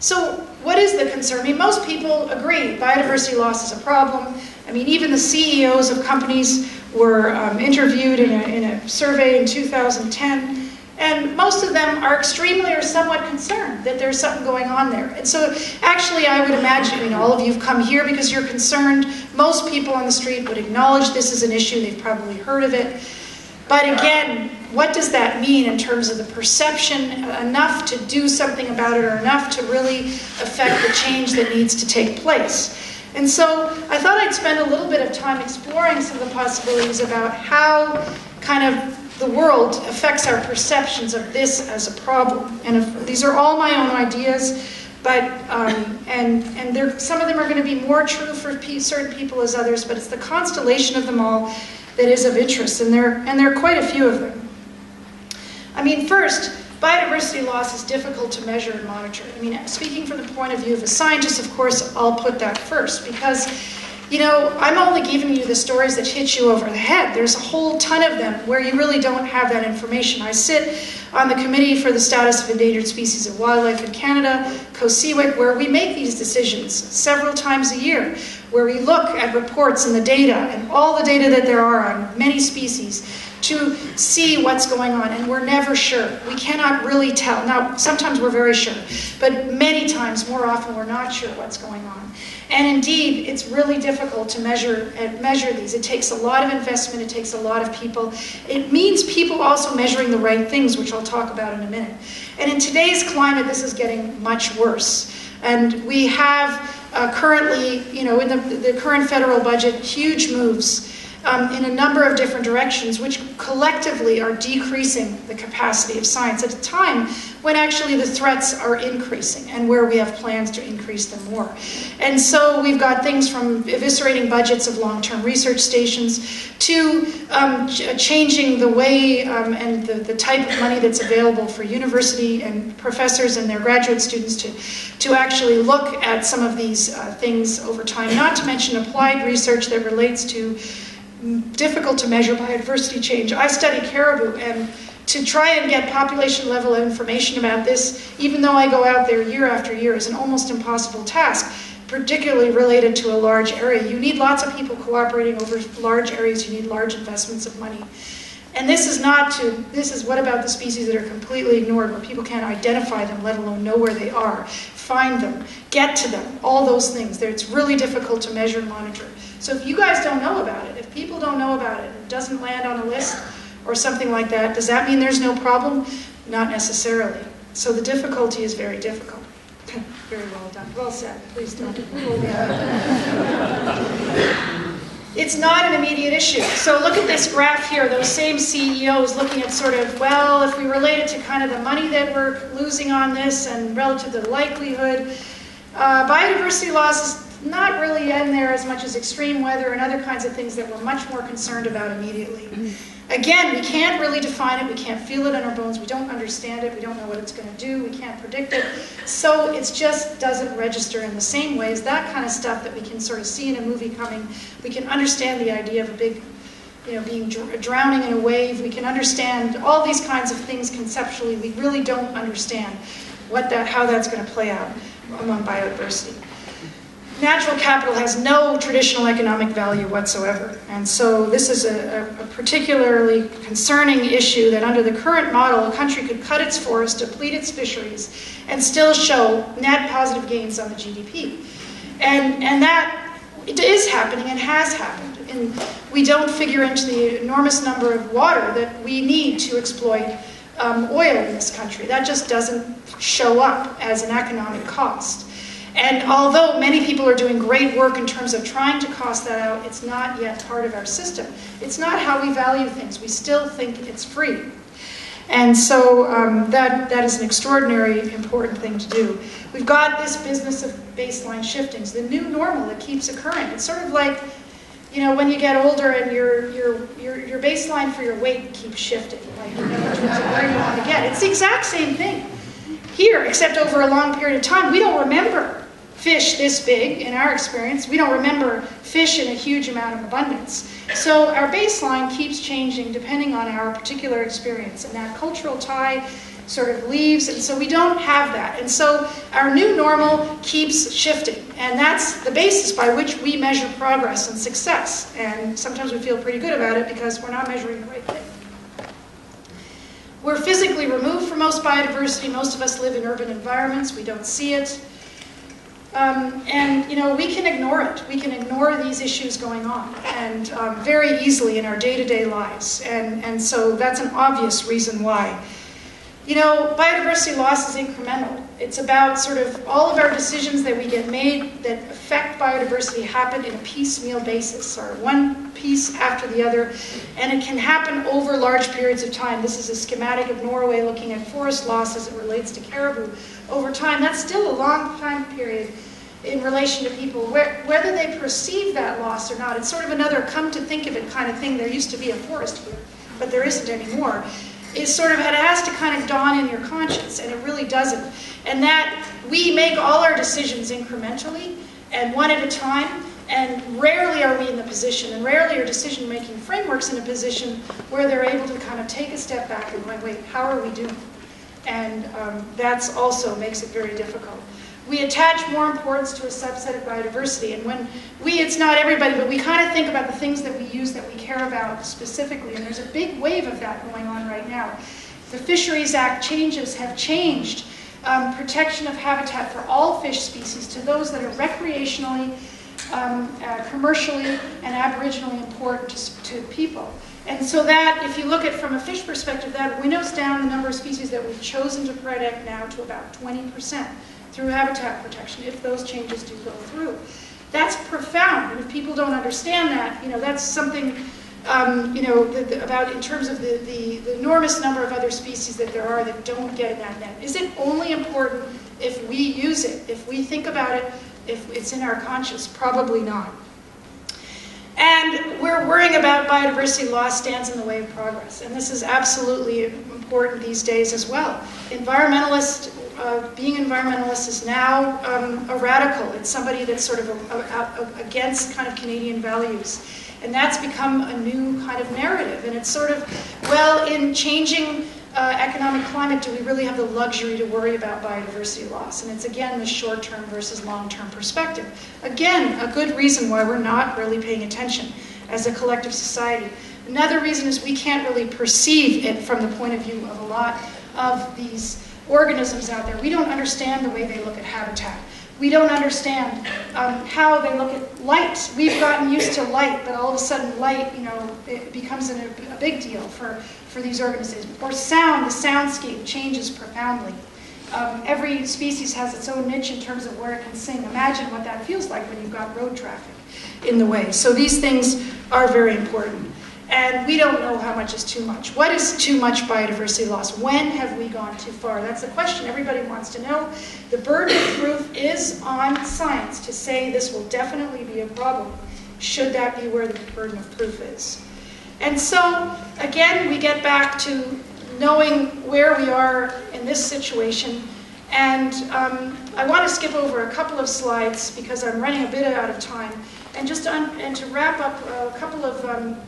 So, what is the concern? I mean, most people agree biodiversity loss is a problem. I mean, even the CEOs of companies were um, interviewed in a, in a survey in 2010, and most of them are extremely or somewhat concerned that there's something going on there. And so, actually, I would imagine, I mean, all of you have come here because you're concerned. Most people on the street would acknowledge this is an issue, they've probably heard of it. But again, what does that mean in terms of the perception enough to do something about it or enough to really affect the change that needs to take place? And so I thought I'd spend a little bit of time exploring some of the possibilities about how kind of the world affects our perceptions of this as a problem. And if, these are all my own ideas, but um, and and some of them are going to be more true for certain people as others. But it's the constellation of them all that is of interest, and there, and there are quite a few of them. I mean, first, biodiversity loss is difficult to measure and monitor. I mean, speaking from the point of view of a scientist, of course, I'll put that first because, you know, I'm only giving you the stories that hit you over the head. There's a whole ton of them where you really don't have that information. I sit on the Committee for the Status of Endangered Species of Wildlife in Canada, COSEWIC, where we make these decisions several times a year where we look at reports and the data and all the data that there are on many species to see what's going on, and we're never sure. We cannot really tell. Now, sometimes we're very sure, but many times, more often, we're not sure what's going on. And indeed, it's really difficult to measure uh, measure these. It takes a lot of investment. It takes a lot of people. It means people also measuring the right things, which I'll talk about in a minute. And in today's climate, this is getting much worse. And we have uh, currently, you know, in the, the current federal budget, huge moves um, in a number of different directions, which collectively are decreasing the capacity of science at a time when actually the threats are increasing and where we have plans to increase them more. And so we've got things from eviscerating budgets of long term research stations to um, ch- changing the way um, and the, the type of money that's available for university and professors and their graduate students to, to actually look at some of these uh, things over time, not to mention applied research that relates to difficult to measure biodiversity change. I study caribou, and to try and get population level information about this, even though I go out there year after year, is an almost impossible task, particularly related to a large area. You need lots of people cooperating over large areas, you need large investments of money. And this is not to, this is what about the species that are completely ignored, where people can't identify them, let alone know where they are, find them, get to them, all those things. It's really difficult to measure and monitor. So if you guys don't know about it, if people don't know about it, it doesn't land on a list or something like that, does that mean there's no problem? Not necessarily. So the difficulty is very difficult. very well done. Well said. Please don't. it's not an immediate issue. So look at this graph here, those same CEOs looking at sort of, well, if we relate it to kind of the money that we're losing on this and relative to the likelihood, uh, biodiversity loss is not really in there as much as extreme weather and other kinds of things that we're much more concerned about immediately. Mm-hmm. Again, we can't really define it, we can't feel it in our bones, we don't understand it, we don't know what it's going to do, we can't predict it. So it just doesn't register in the same way as that kind of stuff that we can sort of see in a movie coming. We can understand the idea of a big, you know, being dr drowning in a wave. We can understand all these kinds of things conceptually. We really don't understand what that, how that's going to play out among biodiversity natural capital has no traditional economic value whatsoever. And so this is a, a, particularly concerning issue that under the current model, a country could cut its forests, deplete its fisheries, and still show net positive gains on the GDP. And, and that it is happening and has happened. And we don't figure into the enormous number of water that we need to exploit um, oil in this country. That just doesn't show up as an economic cost. And although many people are doing great work in terms of trying to cost that out, it's not yet part of our system. It's not how we value things. We still think it's free. And so um, that, that is an extraordinary important thing to do. We've got this business of baseline shiftings, the new normal that keeps occurring. It's sort of like, you know, when you get older and your, your, your, your baseline for your weight keeps shifting, like, you know, in terms of where you want to get. It's the exact same thing here, except over a long period of time. We don't remember fish this big in our experience. We don't remember fish in a huge amount of abundance. So our baseline keeps changing depending on our particular experience. And that cultural tie sort of leaves, and so we don't have that. And so our new normal keeps shifting, and that's the basis by which we measure progress and success. And sometimes we feel pretty good about it because we're not measuring the right thing. We're physically removed from most biodiversity. Most of us live in urban environments. We don't see it. Um, and, you know, we can ignore it. We can ignore these issues going on and um, very easily in our day-to-day -day lives. And, and so that's an obvious reason why. You know, biodiversity loss is incremental. It's about sort of all of our decisions that we get made that affect biodiversity happen in a piecemeal basis, or one piece after the other, and it can happen over large periods of time. This is a schematic of Norway looking at forest loss as it relates to caribou over time. That's still a long time period in relation to people, whether they perceive that loss or not. It's sort of another come to think of it kind of thing. There used to be a forest here, but there isn't anymore is sort of, it has to kind of dawn in your conscience, and it really doesn't. And that we make all our decisions incrementally and one at a time, and rarely are we in the position, and rarely are decision-making frameworks in a position where they're able to kind of take a step back and go, wait, how are we doing? And um, that's also makes it very difficult we attach more importance to a subset of biodiversity. And when we, it's not everybody, but we kind of think about the things that we use that we care about specifically. And there's a big wave of that going on right now. The Fisheries Act changes have changed um, protection of habitat for all fish species to those that are recreationally, um, uh, commercially, and aboriginally important to, to people. And so that, if you look at from a fish perspective, that winnows down the number of species that we've chosen to protect now to about 20 percent through habitat protection if those changes do go through. That's profound, and if people don't understand that, you know, that's something, um, you know, the, the, about in terms of the, the, the, enormous number of other species that there are that don't get in that net. Is it only important if we use it, if we think about it, if it's in our conscience? Probably not. And we're worrying about biodiversity loss stands in the way of progress. And this is absolutely important these days as well. Environmentalists uh, being environmentalist is now um, a radical. It's somebody that's sort of a, a, a, against kind of Canadian values. And that's become a new kind of narrative. And it's sort of, well, in changing uh, economic climate do we really have the luxury to worry about biodiversity loss? And it's again the short term versus long term perspective. Again, a good reason why we're not really paying attention as a collective society. Another reason is we can't really perceive it from the point of view of a lot of these organisms out there. We don't understand the way they look at habitat. We don't understand um, how they look at light. We've gotten used to light, but all of a sudden light, you know, it becomes a, a big deal for, for these organisms. Or sound, the soundscape changes profoundly. Um, every species has its own niche in terms of where it can sing. Imagine what that feels like when you've got road traffic in the way. So these things are very important. And we don't know how much is too much. What is too much biodiversity loss? When have we gone too far? That's the question everybody wants to know. The burden of proof is on science to say this will definitely be a problem, should that be where the burden of proof is. And so, again, we get back to knowing where we are in this situation. And um, I want to skip over a couple of slides because I'm running a bit out of time. And just to, and to wrap up a couple of um,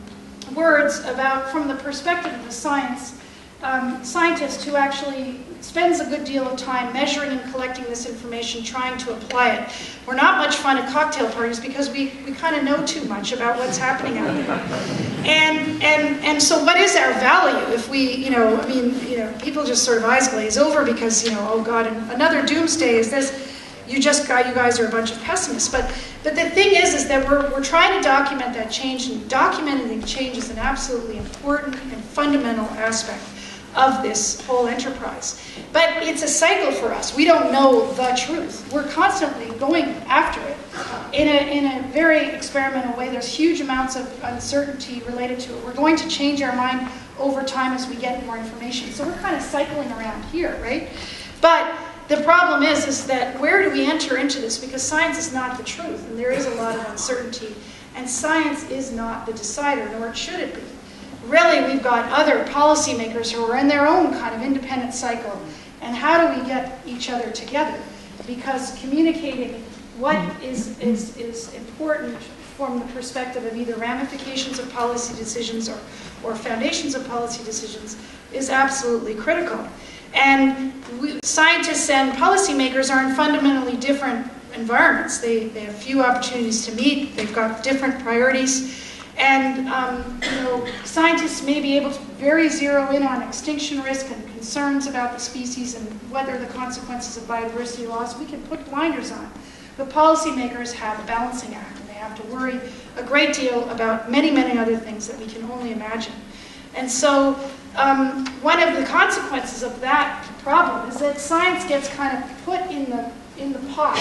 words about, from the perspective of the science, um, scientist who actually spends a good deal of time measuring and collecting this information, trying to apply it. We're not much fun at cocktail parties because we, we kind of know too much about what's happening out there. And, and, and so what is our value if we, you know, I mean, you know, people just sort of eyes glaze over because, you know, oh God, another doomsday is this you just got you guys are a bunch of pessimists. But but the thing is is that we're we're trying to document that change and documenting change is an absolutely important and fundamental aspect of this whole enterprise. But it's a cycle for us. We don't know the truth. We're constantly going after it uh, in a, in a very experimental way. There's huge amounts of uncertainty related to it. We're going to change our mind over time as we get more information. So we're kind of cycling around here, right? But the problem is, is that where do we enter into this? Because science is not the truth, and there is a lot of uncertainty. And science is not the decider, nor should it be. Really, we've got other policymakers who are in their own kind of independent cycle. And how do we get each other together? Because communicating what is, is, is important from the perspective of either ramifications of policy decisions or, or foundations of policy decisions is absolutely critical. And we, scientists and policymakers are in fundamentally different environments. They, they have few opportunities to meet, they've got different priorities. And um, you know, scientists may be able to very zero in on extinction risk and concerns about the species and whether the consequences of biodiversity loss. We can put blinders on. But policymakers have a balancing act, and they have to worry a great deal about many, many other things that we can only imagine. And so um, one of the consequences of that problem is that science gets kind of put in the, in the pot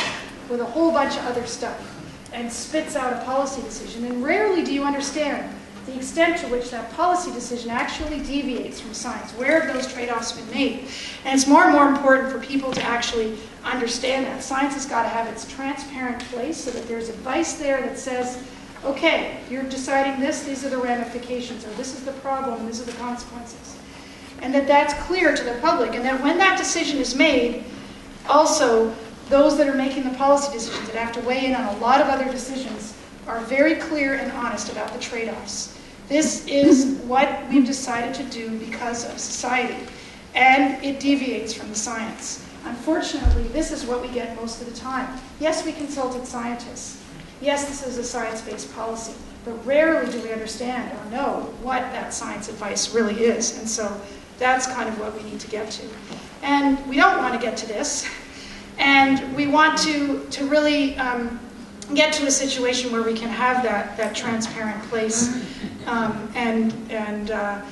with a whole bunch of other stuff and spits out a policy decision. And rarely do you understand the extent to which that policy decision actually deviates from science. Where have those trade-offs been made? And it's more and more important for people to actually understand that. Science has got to have its transparent place so that there's advice there that says, okay, you're deciding this, these are the ramifications, or this is the problem, these are the consequences. And that that's clear to the public, and that when that decision is made, also those that are making the policy decisions that have to weigh in on a lot of other decisions are very clear and honest about the trade-offs. This is what we've decided to do because of society, and it deviates from the science. Unfortunately, this is what we get most of the time. Yes, we consulted scientists, yes, this is a science-based policy, but rarely do we understand or know what that science advice really is. And so that's kind of what we need to get to. And we don't want to get to this. And we want to, to really um, get to a situation where we can have that, that transparent place. Um, and and uh,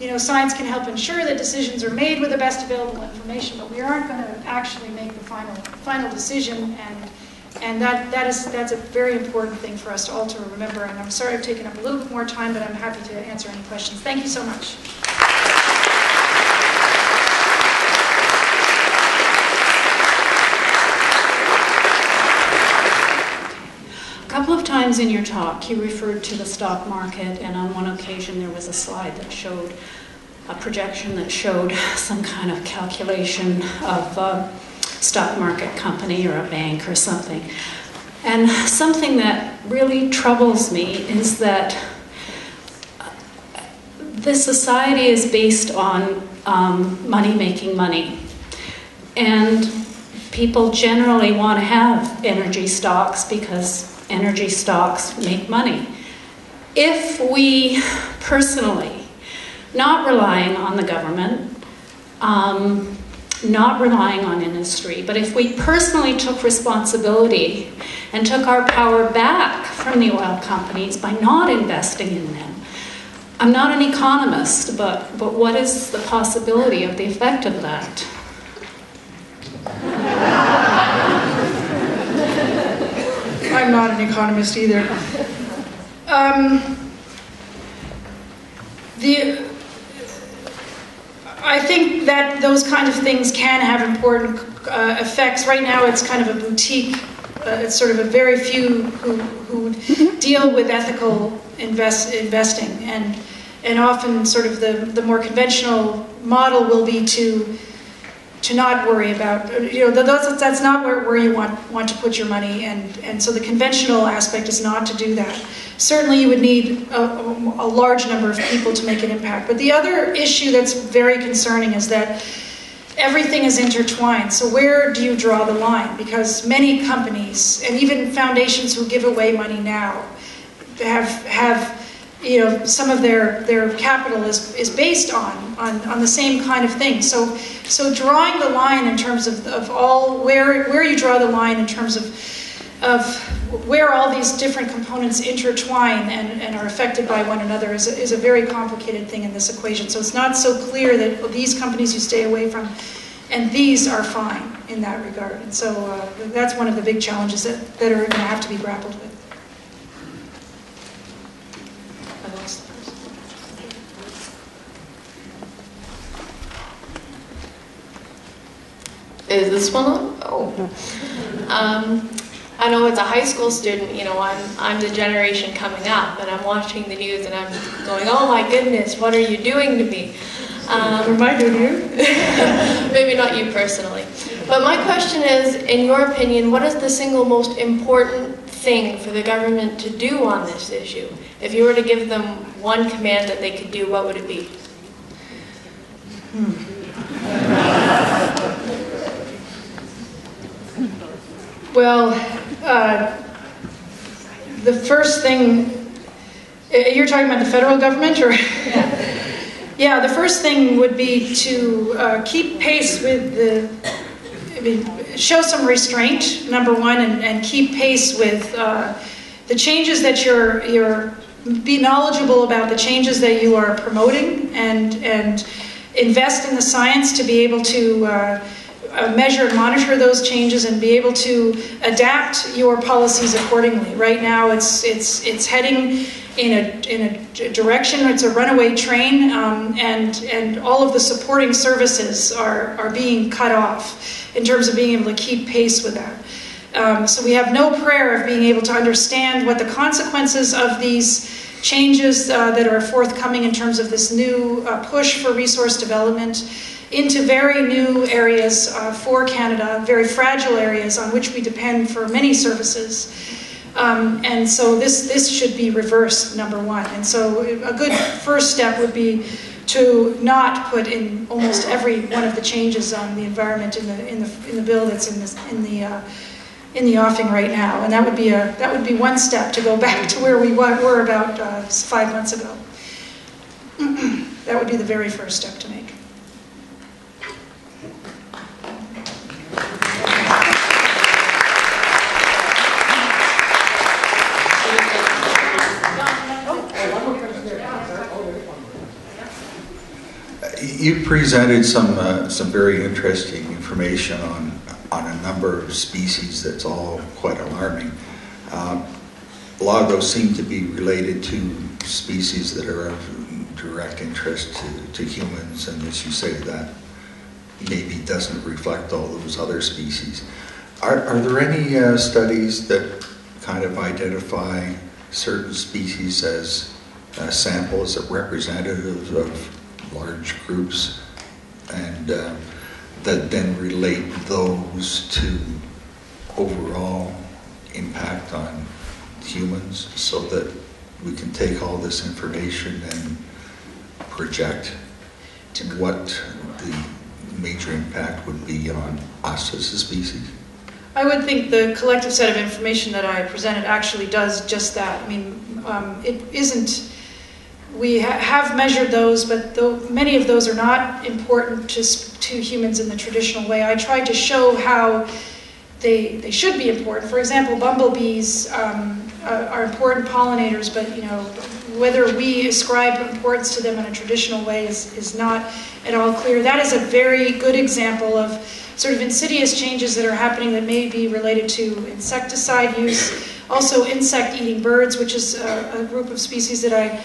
you know, science can help ensure that decisions are made with the best available information, but we aren't going to actually make the final, final decision. And and that, that is, that's a very important thing for us all to remember. And I'm sorry I've taken up a little bit more time, but I'm happy to answer any questions. Thank you so much. A couple of times in your talk, you referred to the stock market, and on one occasion there was a slide that showed a projection that showed some kind of calculation of uh, stock market company or a bank or something. And something that really troubles me is that this society is based on um, money making money. And people generally want to have energy stocks because energy stocks make money. If we personally, not relying on the government, um, not relying on industry, but if we personally took responsibility and took our power back from the oil companies by not investing in them, I'm not an economist, but, but what is the possibility of the effect of that? I'm not an economist either. Um, the, I think that those kind of things can have important uh, effects. Right now, it's kind of a boutique. Uh, it's sort of a very few who, who deal with ethical invest, investing, and and often sort of the, the more conventional model will be to to not worry about you know that's, that's not where, where you want want to put your money and and so the conventional aspect is not to do that. Certainly you would need a, a large number of people to make an impact but the other issue that's very concerning is that everything is intertwined so where do you draw the line? Because many companies and even foundations who give away money now have have you know, some of their, their capital is, is based on, on, on the same kind of thing. So, so drawing the line in terms of, of all, where, where you draw the line in terms of, of where all these different components intertwine and, and are affected by one another is a, is a very complicated thing in this equation. So it's not so clear that these companies you stay away from and these are fine in that regard. And so uh, that's one of the big challenges that, that are going to have to be grappled with. Is this one on? Oh. Um, I know as a high school student, you know, I'm, I'm the generation coming up, and I'm watching the news and I'm going, oh my goodness, what are you doing to me? Um, you? maybe not you personally. But my question is, in your opinion, what is the single most important thing for the government to do on this issue? If you were to give them one command that they could do, what would it be? Hmm. Well, uh, the first thing, uh, you're talking about the federal government, or? yeah, the first thing would be to uh, keep pace with the, I mean, show some restraint, number one, and, and keep pace with uh, the changes that you're, you're, be knowledgeable about the changes that you are promoting, and, and invest in the science to be able to uh, measure and monitor those changes and be able to adapt your policies accordingly. Right now, it's it's it's heading in a in a direction. It's a runaway train, um, and and all of the supporting services are are being cut off in terms of being able to keep pace with that. Um, so we have no prayer of being able to understand what the consequences of these changes uh, that are forthcoming in terms of this new uh, push for resource development into very new areas uh, for Canada, very fragile areas on which we depend for many services. Um, and so this, this should be reversed, number one. And so a good first step would be to not put in almost every one of the changes on the environment in the, in the, in the bill that's in, this, in, the, uh, in the offing right now. And that would, be a, that would be one step to go back to where we were about uh, five months ago. that would be the very first step to You presented some uh, some very interesting information on on a number of species that's all quite alarming. Um, a lot of those seem to be related to species that are of direct interest to, to humans, and as you say, that maybe doesn't reflect all those other species. Are, are there any uh, studies that kind of identify certain species as uh, samples that representative of large groups and uh, that then relate those to overall impact on humans so that we can take all this information and project what the major impact would be on us as a species? I would think the collective set of information that I presented actually does just that. I mean, um, it isn't, we ha- have measured those, but though many of those are not important to, to humans in the traditional way. I tried to show how they, they should be important. For example, bumblebees um, uh, are important pollinators, but you know, whether we ascribe importance to them in a traditional way is, is not at all clear. That is a very good example of sort of insidious changes that are happening that may be related to insecticide use, also insect-eating birds, which is a, a group of species that I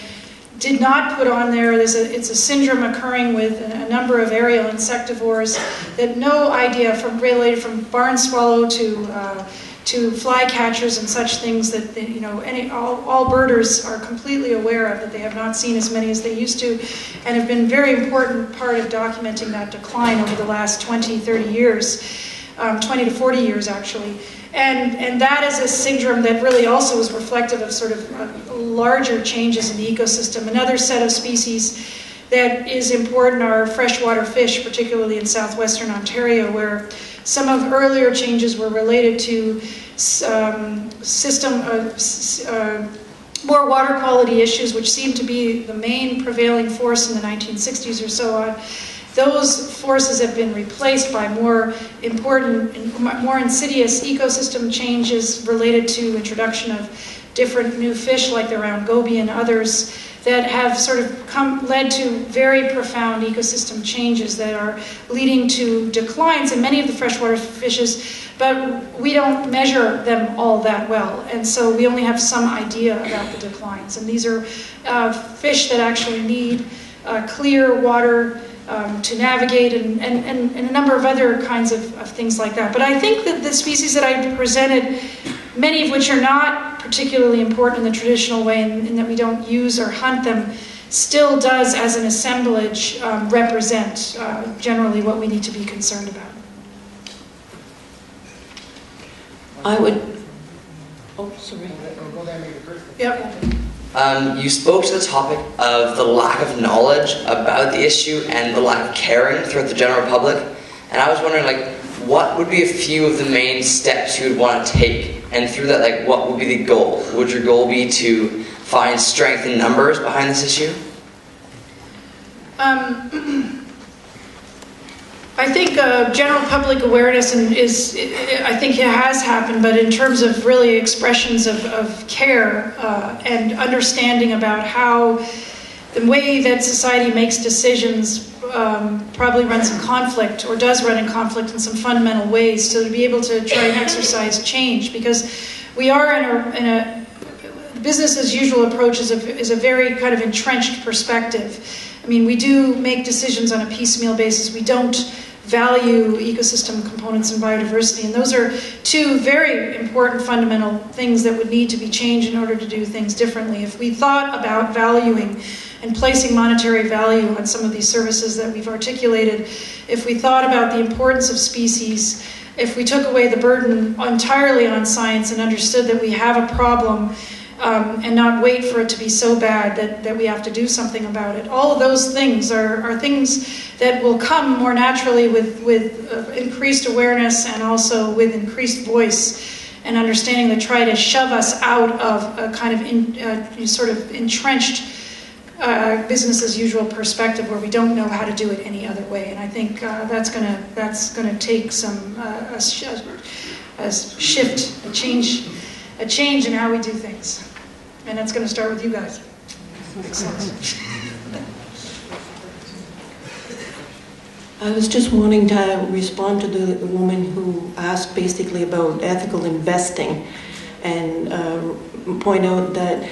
did not put on there. A, it's a syndrome occurring with a, a number of aerial insectivores that no idea from related from barn swallow to uh, to flycatchers and such things that that, you know any all, all birders are completely aware of that they have not seen as many as they used to and have been very important part of documenting that decline over the last 20 30 years um, 20 to 40 years actually and and that is a syndrome that really also is reflective of sort of uh, larger changes in the ecosystem another set of species that is important are freshwater fish particularly in southwestern ontario where some of earlier changes were related to um, system uh, uh, more water quality issues, which seem to be the main prevailing force in the 1960s or so on. Those forces have been replaced by more important, more insidious ecosystem changes related to introduction of different new fish like the round goby and others that have sort of come, led to very profound ecosystem changes that are leading to declines in many of the freshwater fishes, but we don't measure them all that well. And so we only have some idea about the declines. And these are uh, fish that actually need uh, clear water um, to navigate and, and, and, and, a number of other kinds of, of things like that. But I think that the species that I presented, many of which are not particularly important in the traditional way in, in that we don't use or hunt them, still does, as an assemblage, um, represent uh, generally what we need to be concerned about. I would. Oh, sorry. Yep. Um, you spoke to the topic of the lack of knowledge about the issue and the lack of caring throughout the general public, and I was wondering, like, what would be a few of the main steps you would want to take, and through that, like, what would be the goal? Would your goal be to find strength in numbers behind this issue? Um, I think uh, general public awareness and is, I think it has happened, but in terms of really expressions of, of care uh, and understanding about how the way that society makes decisions um, probably runs in conflict or does run in conflict in some fundamental ways. So to be able to try and exercise change, because we are in a, in a business as usual approach is a, is a very kind of entrenched perspective. I mean, we do make decisions on a piecemeal basis. We don't value ecosystem components and biodiversity. And those are two very important fundamental things that would need to be changed in order to do things differently. If we thought about valuing and placing monetary value on some of these services that we've articulated, if we thought about the importance of species, if we took away the burden entirely on science and understood that we have a problem um, and not wait for it to be so bad that, that we have to do something about it. All of those things are, are things that will come more naturally with, with uh, increased awareness and also with increased voice and understanding that try to shove us out of a kind of in, uh, sort of entrenched uh, business as usual perspective where we don't know how to do it any other way. And I think uh, that's gonna that's gonna take some uh, a, sh- a shift, a change a change in how we do things. And it's going to start with you guys. Excellent. I was just wanting to respond to the woman who asked basically about ethical investing and uh, point out that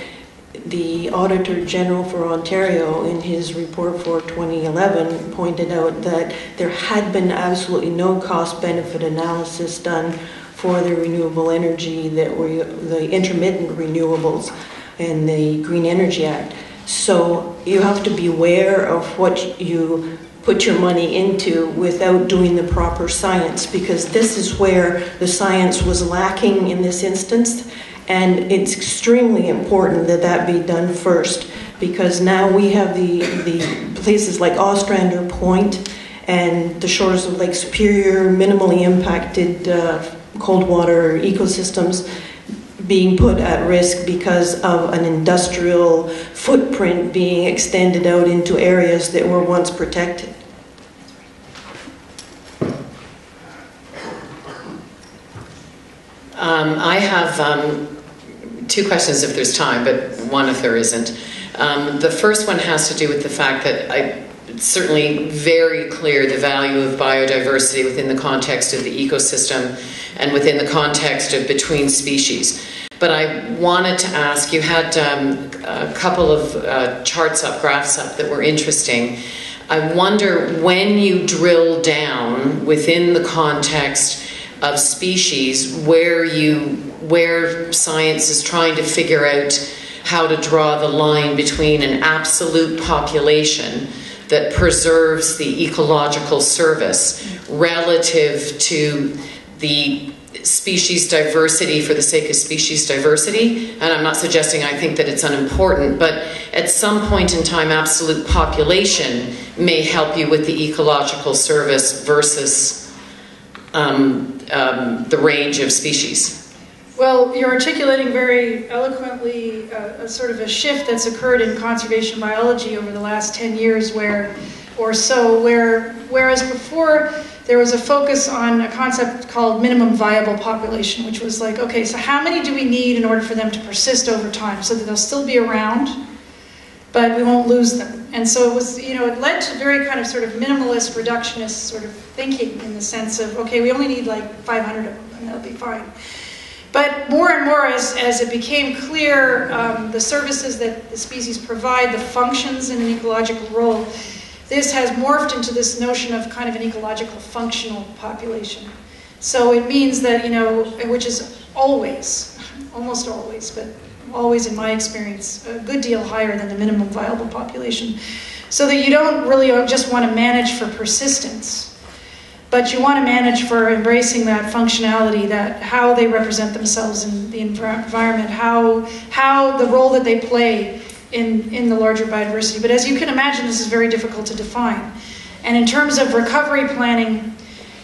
the Auditor General for Ontario, in his report for 2011, pointed out that there had been absolutely no cost benefit analysis done for the renewable energy that were the intermittent renewables in the Green Energy Act. So you have to be aware of what you put your money into without doing the proper science because this is where the science was lacking in this instance and it's extremely important that that be done first because now we have the, the places like Ostrander Point and the shores of Lake Superior, minimally impacted uh, cold water ecosystems being put at risk because of an industrial footprint being extended out into areas that were once protected. Um, I have um, two questions if there's time, but one if there isn't. Um, the first one has to do with the fact that I it's certainly very clear the value of biodiversity within the context of the ecosystem and within the context of between species. But I wanted to ask you had um, a couple of uh, charts up, graphs up that were interesting. I wonder when you drill down within the context of species where you where science is trying to figure out how to draw the line between an absolute population that preserves the ecological service relative to the species diversity for the sake of species diversity. And I'm not suggesting I think that it's unimportant, but at some point in time, absolute population may help you with the ecological service versus um, um, the range of species. Well, you're articulating very eloquently a, a, sort of a shift that's occurred in conservation biology over the last 10 years where or so where whereas before there was a focus on a concept called minimum viable population which was like okay so how many do we need in order for them to persist over time so that they'll still be around but we won't lose them? And so it was you know it led to very kind of sort of minimalist reductionist sort of thinking in the sense of okay we only need like 500 of them and that'll be fine. But more and more, as, as it became clear, um, the services that the species provide, the functions in an ecological role, this has morphed into this notion of kind of an ecological functional population. So it means that, you know, which is always, almost always, but always in my experience, a good deal higher than the minimum viable population. So that you don't really just want to manage for persistence but you want to manage for embracing that functionality, that how they represent themselves in the environment, how, how the role that they play in, in the larger biodiversity. But as you can imagine, this is very difficult to define. And in terms of recovery planning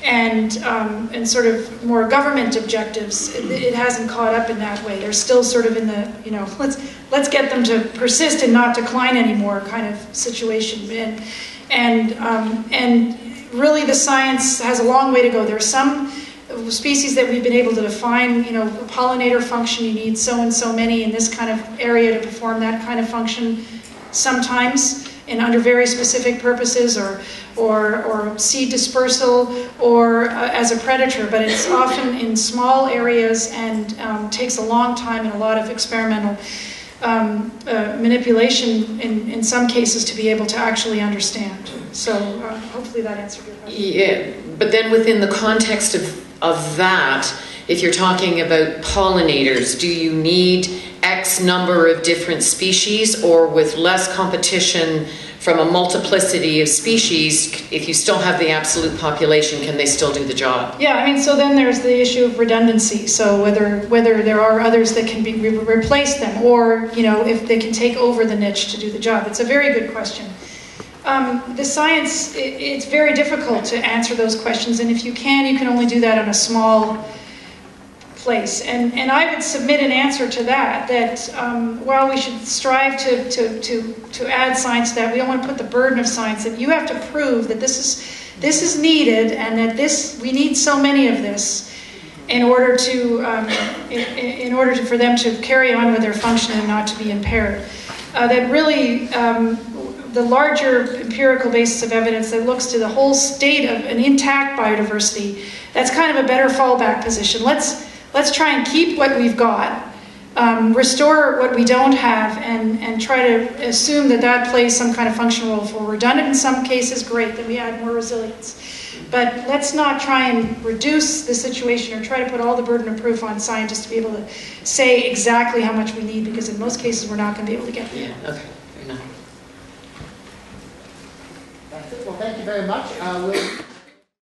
and, um, and sort of more government objectives, it, it, hasn't caught up in that way. They're still sort of in the, you know, let's, let's get them to persist and not decline anymore kind of situation. And, and, um, and really the science has a long way to go. There are some species that we've been able to define, you know, pollinator function, you need so and so many in this kind of area to perform that kind of function sometimes and under very specific purposes or, or, or seed dispersal or uh, as a predator, but it's often in small areas and um, takes a long time and a lot of experimental um, uh, manipulation in, in some cases to be able to actually understand. So uh, hopefully that answered your question. Yeah, but then within the context of, of that, if you're talking about pollinators, do you need X number of different species or with less competition from a multiplicity of species, if you still have the absolute population, can they still do the job? Yeah, I mean, so then there's the issue of redundancy. So whether whether there are others that can be re replace them, or you know, if they can take over the niche to do the job. It's a very good question. Um, the science, it, it's very difficult to answer those questions, and if you can, you can only do that on a small place. And, and I would submit an answer to that, that um, while we should strive to, to, to, to add science to that, we don't want to put the burden of science, that you have to prove that this is, this is needed and that this, we need so many of this in order to, um, in, in, order to, for them to carry on with their function and not to be impaired. Uh, that really um, the larger empirical basis of evidence that looks to the whole state of an intact biodiversity, that's kind of a better fallback position. Let's, let's try and keep what we've got, um, restore what we don't have, and, and try to assume that that plays some kind of functional role. If we're redundant in some cases, great, then we add more resilience. But let's not try and reduce the situation or try to put all the burden of proof on scientists to be able to say exactly how much we need, because in most cases we're not going to be able to get there. Yeah, okay. Well, thank you very much. Uh, we'll